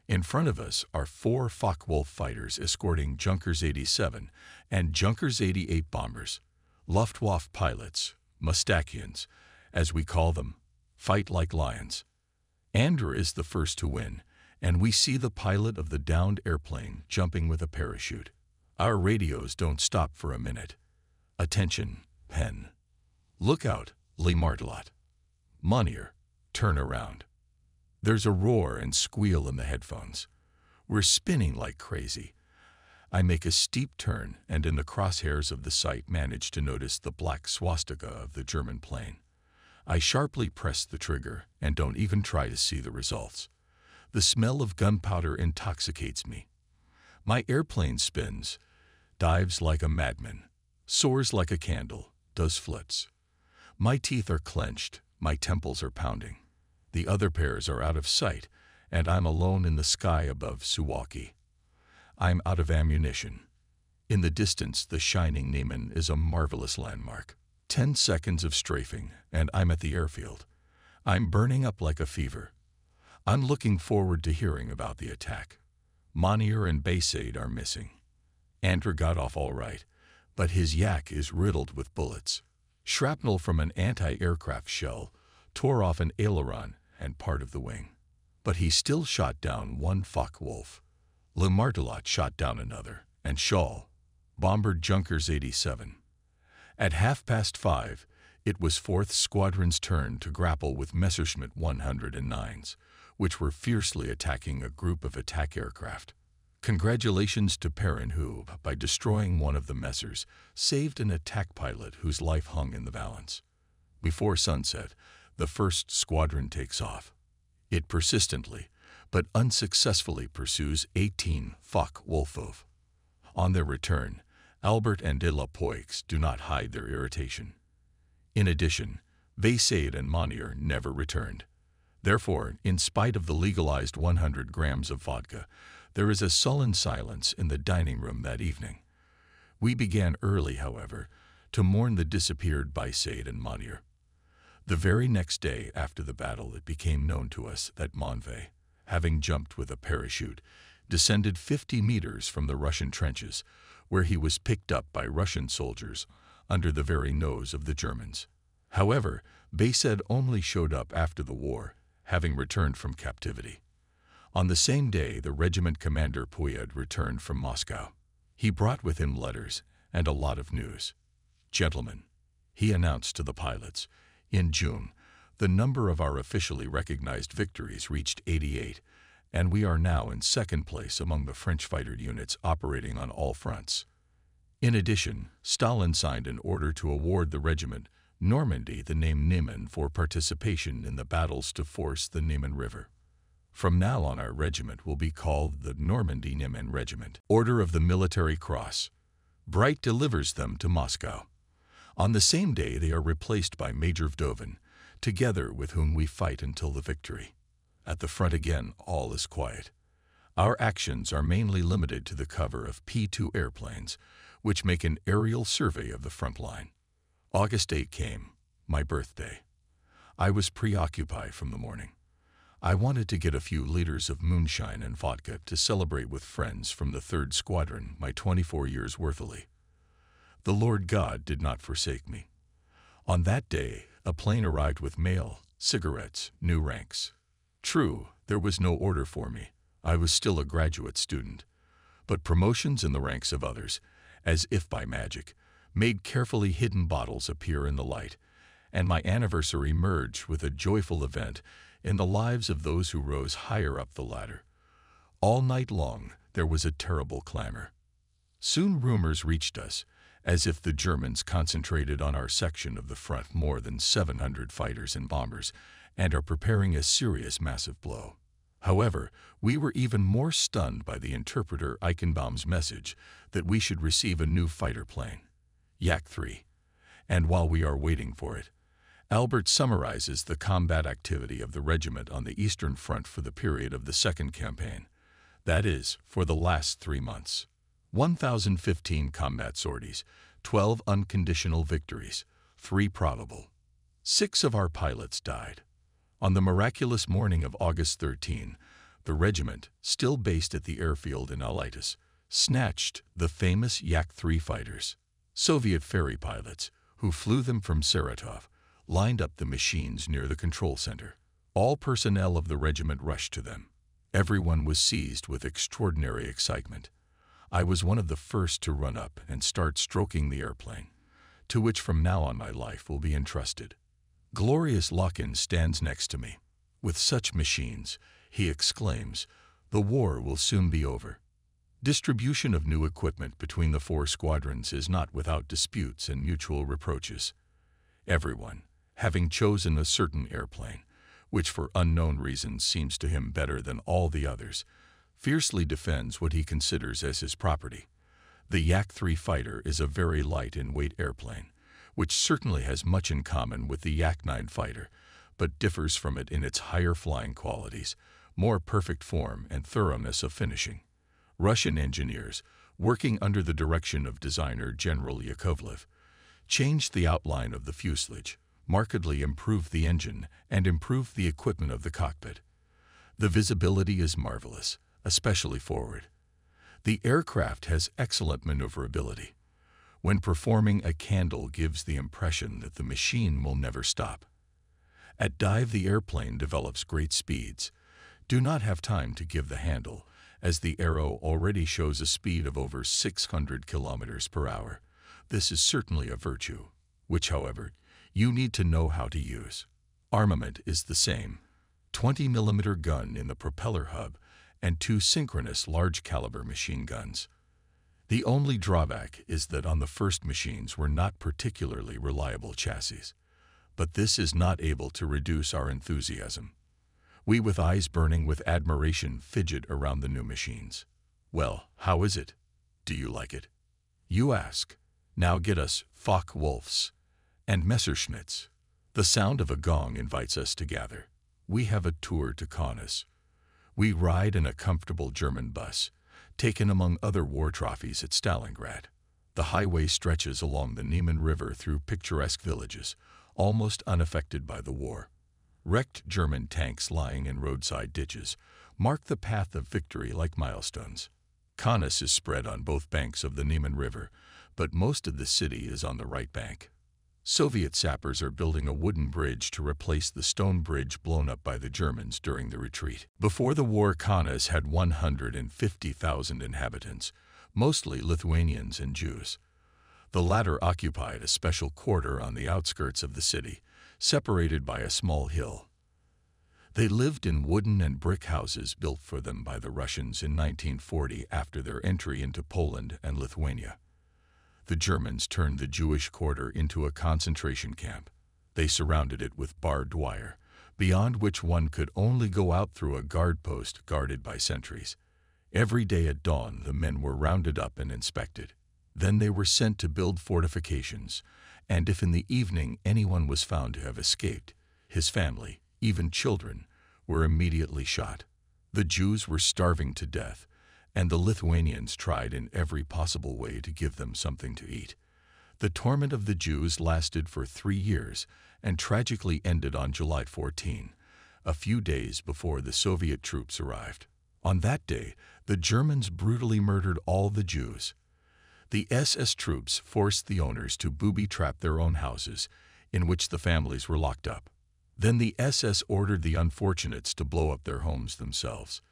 [SPEAKER 1] In front of us are four Focke-Wulf fighters escorting Junkers 87 and Junkers 88 bombers. Luftwaffe pilots, Mustachians, as we call them, fight like lions. Andrew is the first to win, and we see the pilot of the downed airplane jumping with a parachute. Our radios don't stop for a minute. Attention, Pen. Look out, Le Martelot. Monier, turn around. There's a roar and squeal in the headphones. We're spinning like crazy. I make a steep turn and in the crosshairs of the sight manage to notice the black swastika of the German plane. I sharply press the trigger and don't even try to see the results. The smell of gunpowder intoxicates me. My airplane spins, dives like a madman, soars like a candle, does flips. My teeth are clenched, my temples are pounding. The other pairs are out of sight, and I'm alone in the sky above Suwalki. I'm out of ammunition. In the distance, the shining Niemen is a marvelous landmark. Ten seconds of strafing, and I'm at the airfield. I'm burning up like a fever. I'm looking forward to hearing about the attack. Monier and Baysaid are missing. Andrew got off all right, but his yak is riddled with bullets. Shrapnel from an anti-aircraft shell tore off an aileron and part of the wing. But he still shot down one Focke-Wulf. Le Martelot shot down another, and Scholl bombered Junkers 87. At half past five, it was 4th Squadron's turn to grapple with Messerschmitt 109s, which were fiercely attacking a group of attack aircraft. Congratulations to Perrin who, by destroying one of the Messers, saved an attack pilot whose life hung in the balance. Before sunset, the first squadron takes off. It persistently, but unsuccessfully pursues 18 Focke-Wulf. On their return, Albert and de la Poix do not hide their irritation. In addition, Baysaid and Monier never returned. Therefore, in spite of the legalized 100 grams of vodka, there is a sullen silence in the dining room that evening. We began early, however, to mourn the disappeared Baysaid and Monier. The very next day after the battle, it became known to us that Monvet, having jumped with a parachute, descended 50 meters from the Russian trenches, where he was picked up by Russian soldiers under the very nose of the Germans. However, Baysaid only showed up after the war, having returned from captivity. On the same day, the regiment commander Pouyade returned from Moscow. He brought with him letters and a lot of news. Gentlemen, he announced to the pilots, in June, the number of our officially recognized victories reached 88, and we are now in second place among the French fighter units operating on all fronts. In addition, Stalin signed an order to award the regiment Normandy the name Niemen for participation in the battles to force the Niemen River. From now on our regiment will be called the Normandy Niemen Regiment, Order of the Military Cross. Bright delivers them to Moscow. On the same day they are replaced by Major Vdovin, together with whom we fight until the victory. At the front again, all is quiet. Our actions are mainly limited to the cover of P-2 airplanes, which make an aerial survey of the front line. August 8 came, my birthday. I was preoccupied from the morning. I wanted to get a few liters of moonshine and vodka to celebrate with friends from the 3rd Squadron my 24 years worthily. The Lord God did not forsake me. On that day, a plane arrived with mail, cigarettes, new ranks. True, there was no order for me. I was still a graduate student. But promotions in the ranks of others, as if by magic, made carefully hidden bottles appear in the light, and my anniversary merged with a joyful event in the lives of those who rose higher up the ladder. All night long there was a terrible clamor. Soon rumors reached us, as if the Germans concentrated on our section of the front more than 700 fighters and bombers and are preparing a serious massive blow. However, we were even more stunned by the interpreter Eichenbaum's message that we should receive a new fighter plane, Yak 3. And while we are waiting for it, Albert summarizes the combat activity of the regiment on the Eastern Front for the period of the Second Campaign, that is, for the last three months. 1,015 combat sorties, 12 unconditional victories, 3 probable. Six of our pilots died. On the miraculous morning of August 13, the regiment, still based at the airfield in Alytus, snatched the famous Yak-3 fighters, Soviet ferry pilots, who flew them from Saratov, lined up the machines near the control center. All personnel of the regiment rushed to them. Everyone was seized with extraordinary excitement. I was one of the first to run up and start stroking the airplane, to which from now on my life will be entrusted. Glorious Lokin stands next to me. With such machines, he exclaims, The war will soon be over. Distribution of new equipment between the four squadrons is not without disputes and mutual reproaches. Everyone, having chosen a certain airplane, which for unknown reasons seems to him better than all the others, fiercely defends what he considers as his property. The Yak-3 fighter is a very light in weight airplane, which certainly has much in common with the Yak-9 fighter, but differs from it in its higher flying qualities, more perfect form and thoroughness of finishing. Russian engineers, working under the direction of designer General Yakovlev, changed the outline of the fuselage, markedly improved the engine, and improved the equipment of the cockpit. The visibility is marvelous, especially forward. The aircraft has excellent maneuverability. When performing, a candle gives the impression that the machine will never stop. At dive, the airplane develops great speeds. Do not have time to give the handle, as the arrow already shows a speed of over 600 kilometers per hour. This is certainly a virtue, which, however, you need to know how to use. Armament is the same. 20 millimeter gun in the propeller hub and two synchronous large-caliber machine guns. The only drawback is that on the first machines were not particularly reliable chassis. But this is not able to reduce our enthusiasm. We with eyes burning with admiration fidget around the new machines. Well, how is it? Do you like it? You ask. Now get us Focke-Wulfs and Messerschmitts. The sound of a gong invites us to gather. We have a tour to Kaunas. We ride in a comfortable German bus, taken among other war trophies at Stalingrad. The highway stretches along the Niemen River through picturesque villages, almost unaffected by the war. Wrecked German tanks lying in roadside ditches mark the path of victory like milestones. Kaunas is spread on both banks of the Niemen River, but most of the city is on the right bank. Soviet sappers are building a wooden bridge to replace the stone bridge blown up by the Germans during the retreat. Before the war, Kaunas had 150,000 inhabitants, mostly Lithuanians and Jews. The latter occupied a special quarter on the outskirts of the city, separated by a small hill. They lived in wooden and brick houses built for them by the Russians in 1940 after their entry into Poland and Lithuania the Germans turned the Jewish quarter into a concentration camp. They surrounded it with barbed wire, beyond which one could only go out through a guard post guarded by sentries. Every day at dawn, the men were rounded up and inspected. Then they were sent to build fortifications, and if in the evening anyone was found to have escaped, his family, even children, were immediately shot. The Jews were starving to death, and the Lithuanians tried in every possible way to give them something to eat. The torment of the Jews lasted for three years and tragically ended on July 14, a few days before the Soviet troops arrived. On that day, the Germans brutally murdered all the Jews. The SS troops forced the owners to booby-trap their own houses, in which the families were locked up. Then the SS ordered the unfortunates to blow up their homes themselves.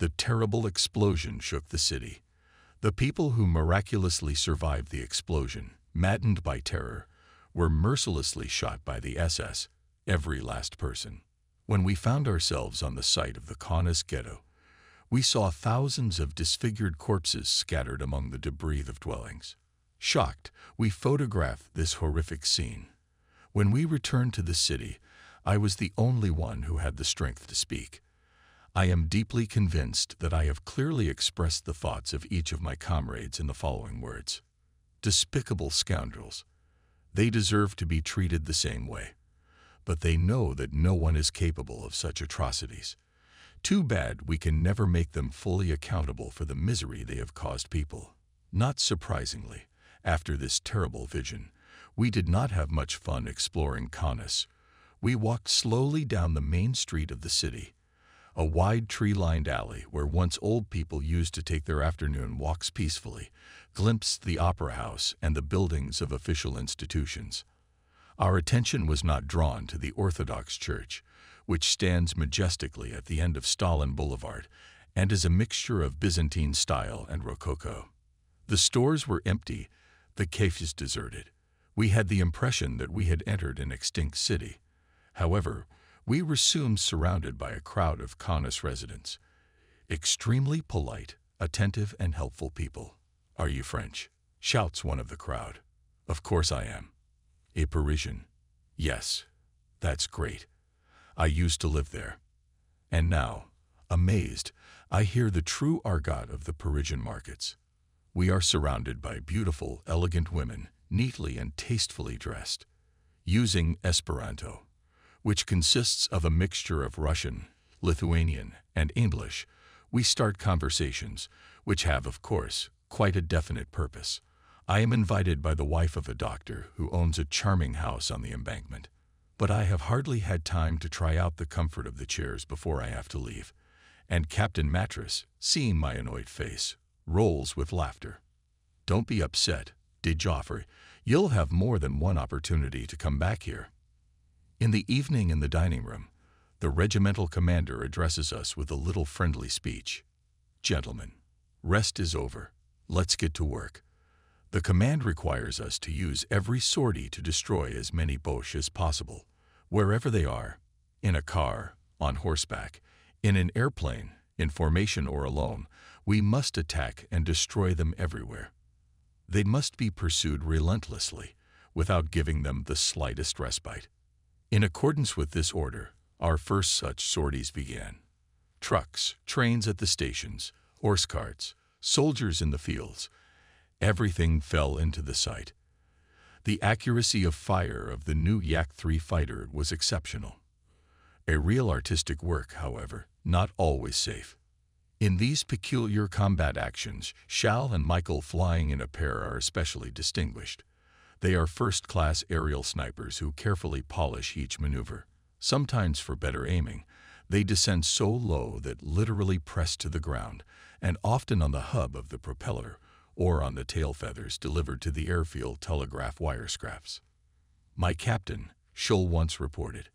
[SPEAKER 1] The terrible explosion shook the city. The people who miraculously survived the explosion, maddened by terror, were mercilessly shot by the SS, every last person. When we found ourselves on the site of the Kaunas ghetto, we saw thousands of disfigured corpses scattered among the debris of dwellings. Shocked, we photographed this horrific scene. When we returned to the city, I was the only one who had the strength to speak. I am deeply convinced that I have clearly expressed the thoughts of each of my comrades in the following words. Despicable scoundrels. They deserve to be treated the same way. But they know that no one is capable of such atrocities. Too bad we can never make them fully accountable for the misery they have caused people. Not surprisingly, after this terrible vision, we did not have much fun exploring Kaunas. We walked slowly down the main street of the city, a wide tree-lined alley where once old people used to take their afternoon walks peacefully, glimpsed the opera house and the buildings of official institutions. Our attention was not drawn to the Orthodox Church, which stands majestically at the end of Stalin Boulevard and is a mixture of Byzantine style and Rococo. The stores were empty, the cafes deserted. We had the impression that we had entered an extinct city. However, we were soon surrounded by a crowd of Kaunas residents. Extremely polite, attentive, and helpful people. Are you French? shouts one of the crowd. Of course I am. A Parisian. Yes, that's great. I used to live there. And now, amazed, I hear the true argot of the Parisian markets. We are surrounded by beautiful, elegant women, neatly and tastefully dressed, using Esperanto, which consists of a mixture of Russian, Lithuanian, and English, we start conversations, which have, of course, quite a definite purpose. I am invited by the wife of a doctor who owns a charming house on the embankment, but I have hardly had time to try out the comfort of the chairs before I have to leave, and Captain Matras, seeing my annoyed face, rolls with laughter. Don't be upset, de Joffre. You'll have more than one opportunity to come back here. In the evening in the dining room, the regimental commander addresses us with a little friendly speech. Gentlemen, rest is over. Let's get to work. The command requires us to use every sortie to destroy as many Boches as possible, wherever they are, in a car, on horseback, in an airplane, in formation or alone, we must attack and destroy them everywhere. They must be pursued relentlessly, without giving them the slightest respite. In accordance with this order, our first such sorties began. Trucks, trains at the stations, horse carts, soldiers in the fields, everything fell into the sight. The accuracy of fire of the new Yak-3 fighter was exceptional. A real artistic work, however, not always safe. In these peculiar combat actions, Shal and Michael flying in a pair are especially distinguished. They are first-class aerial snipers who carefully polish each maneuver. Sometimes for better aiming, they descend so low that literally press to the ground, and often on the hub of the propeller or on the tail feathers delivered to the airfield telegraph wire scraps. My captain, Scholl once reported,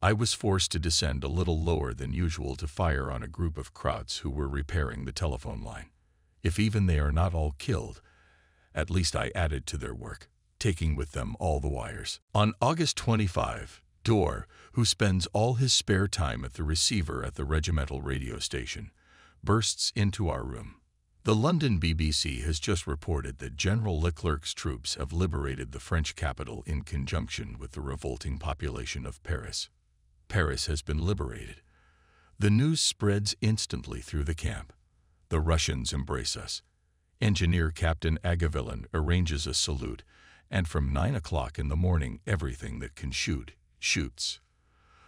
[SPEAKER 1] I was forced to descend a little lower than usual to fire on a group of Krauts who were repairing the telephone line. If even they are not all killed, at least I added to their work, taking with them all the wires. On August 25, Dorr, who spends all his spare time at the receiver at the regimental radio station, bursts into our room. The London BBC has just reported that General Leclerc's troops have liberated the French capital in conjunction with the revolting population of Paris. Paris has been liberated. The news spreads instantly through the camp. The Russians embrace us. Engineer Captain Agavillan arranges a salute, and from nine o'clock in the morning everything that can shoot shoots.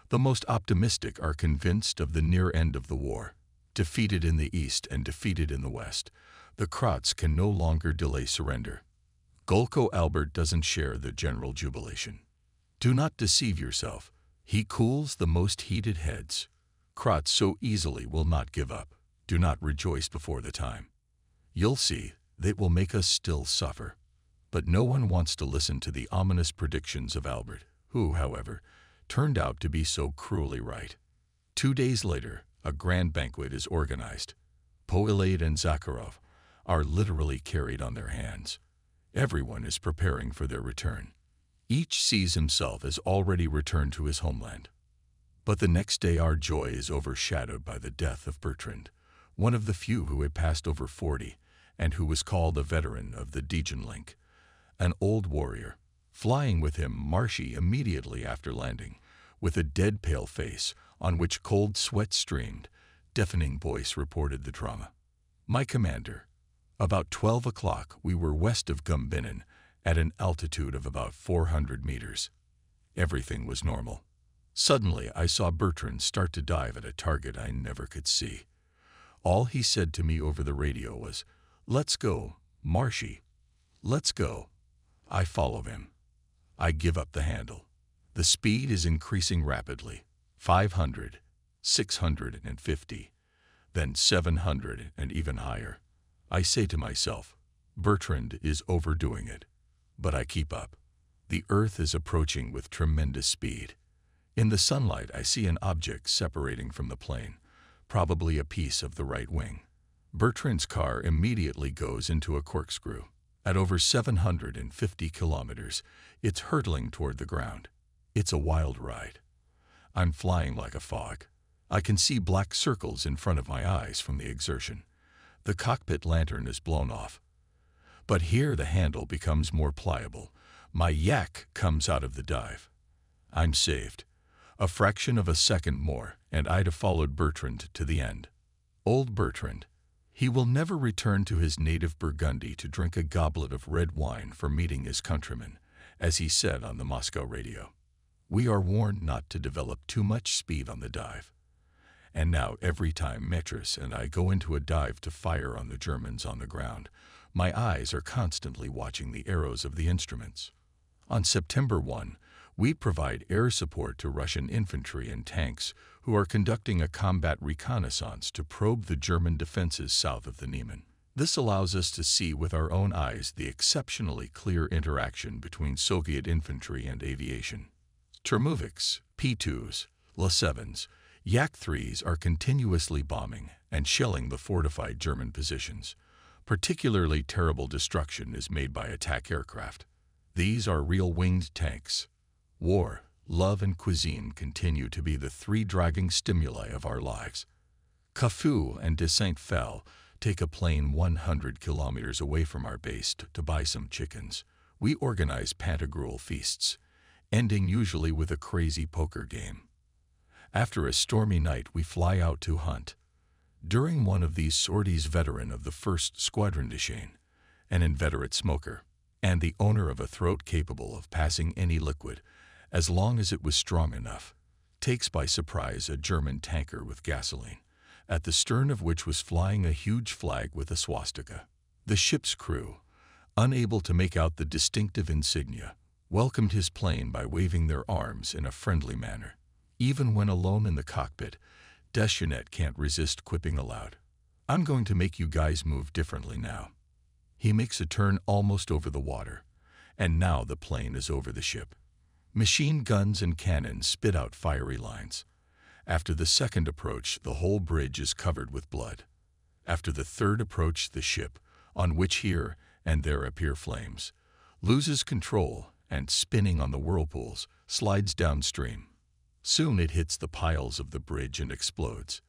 [SPEAKER 1] The most optimistic are convinced of the near end of the war. Defeated in the east and defeated in the west, the Krauts can no longer delay surrender. Gulko Albert doesn't share the general jubilation. Do not deceive yourself. He cools the most heated heads. Krauts so easily will not give up. Do not rejoice before the time. You'll see, they will make us still suffer. But no one wants to listen to the ominous predictions of Albert who, however, turned out to be so cruelly right. Two days later, a grand banquet is organized. Pouyade and Zakharov are literally carried on their hands. Everyone is preparing for their return. Each sees himself as already returned to his homeland. But the next day our joy is overshadowed by the death of Bertrand, one of the few who had passed over 40 and who was called a veteran of the Degen Link, an old warrior flying with him Marshy immediately after landing, with a dead pale face on which cold sweat streamed, deafening voice reported the trauma. My commander. About 12 o'clock we were west of Gumbinnen at an altitude of about 400 meters. Everything was normal. Suddenly I saw Bertrand start to dive at a target I never could see. All he said to me over the radio was, Let's go, Marshy. Let's go. I follow him. I give up the handle. The speed is increasing rapidly. 500, 650, then 700 and even higher. I say to myself, Bertrand is overdoing it. But I keep up. The Earth is approaching with tremendous speed. In the sunlight, I see an object separating from the plane, probably a piece of the right wing. Bertrand's car immediately goes into a corkscrew. At over 750 kilometers, it's hurtling toward the ground. It's a wild ride. I'm flying like a fog. I can see black circles in front of my eyes from the exertion. The cockpit lantern is blown off. But here the handle becomes more pliable. My yak comes out of the dive. I'm saved. A fraction of a second more, and I'd have followed Bertrand to the end. Old Bertrand. He will never return to his native Burgundy to drink a goblet of red wine for meeting his countrymen, as he said on the Moscow radio. We are warned not to develop too much speed on the dive. And now every time Matras and I go into a dive to fire on the Germans on the ground, my eyes are constantly watching the arrows of the instruments. On September 1, we provide air support to Russian infantry and tanks who are conducting a combat reconnaissance to probe the German defenses south of the Niemen. This allows us to see with our own eyes the exceptionally clear interaction between Soviet infantry and aviation. Shturmoviks, Pe-2s, La-7s, Yak-3s are continuously bombing and shelling the fortified German positions. Particularly terrible destruction is made by attack aircraft. These are real winged tanks. War, love, and cuisine continue to be the three driving stimuli of our lives. Cafu and de Saint-Phal take a plane 100 kilometers away from our base to, buy some chickens. We organize Pantagruel feasts, ending usually with a crazy poker game. After a stormy night, we fly out to hunt. During one of these sorties, veteran of the 1st Squadron de an inveterate smoker, and the owner of a throat capable of passing any liquid, as long as it was strong enough, takes by surprise a German tanker with gasoline, at the stern of which was flying a huge flag with a swastika. The ship's crew, unable to make out the distinctive insignia, welcomed his plane by waving their arms in a friendly manner. Even when alone in the cockpit, Deschanette can't resist quipping aloud. I'm going to make you guys move differently now. He makes a turn almost over the water, and now the plane is over the ship. Machine guns and cannons spit out fiery lines. After the second approach, the whole bridge is covered with blood. After the third approach, the ship, on which here and there appear flames, loses control and, spinning on the whirlpools, slides downstream. Soon it hits the piles of the bridge and explodes.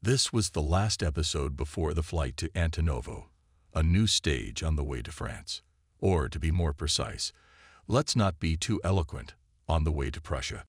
[SPEAKER 1] This was the last episode before the flight to Antonovo, a new stage on the way to France. Or, to be more precise, let's not be too eloquent, on the way to Prussia.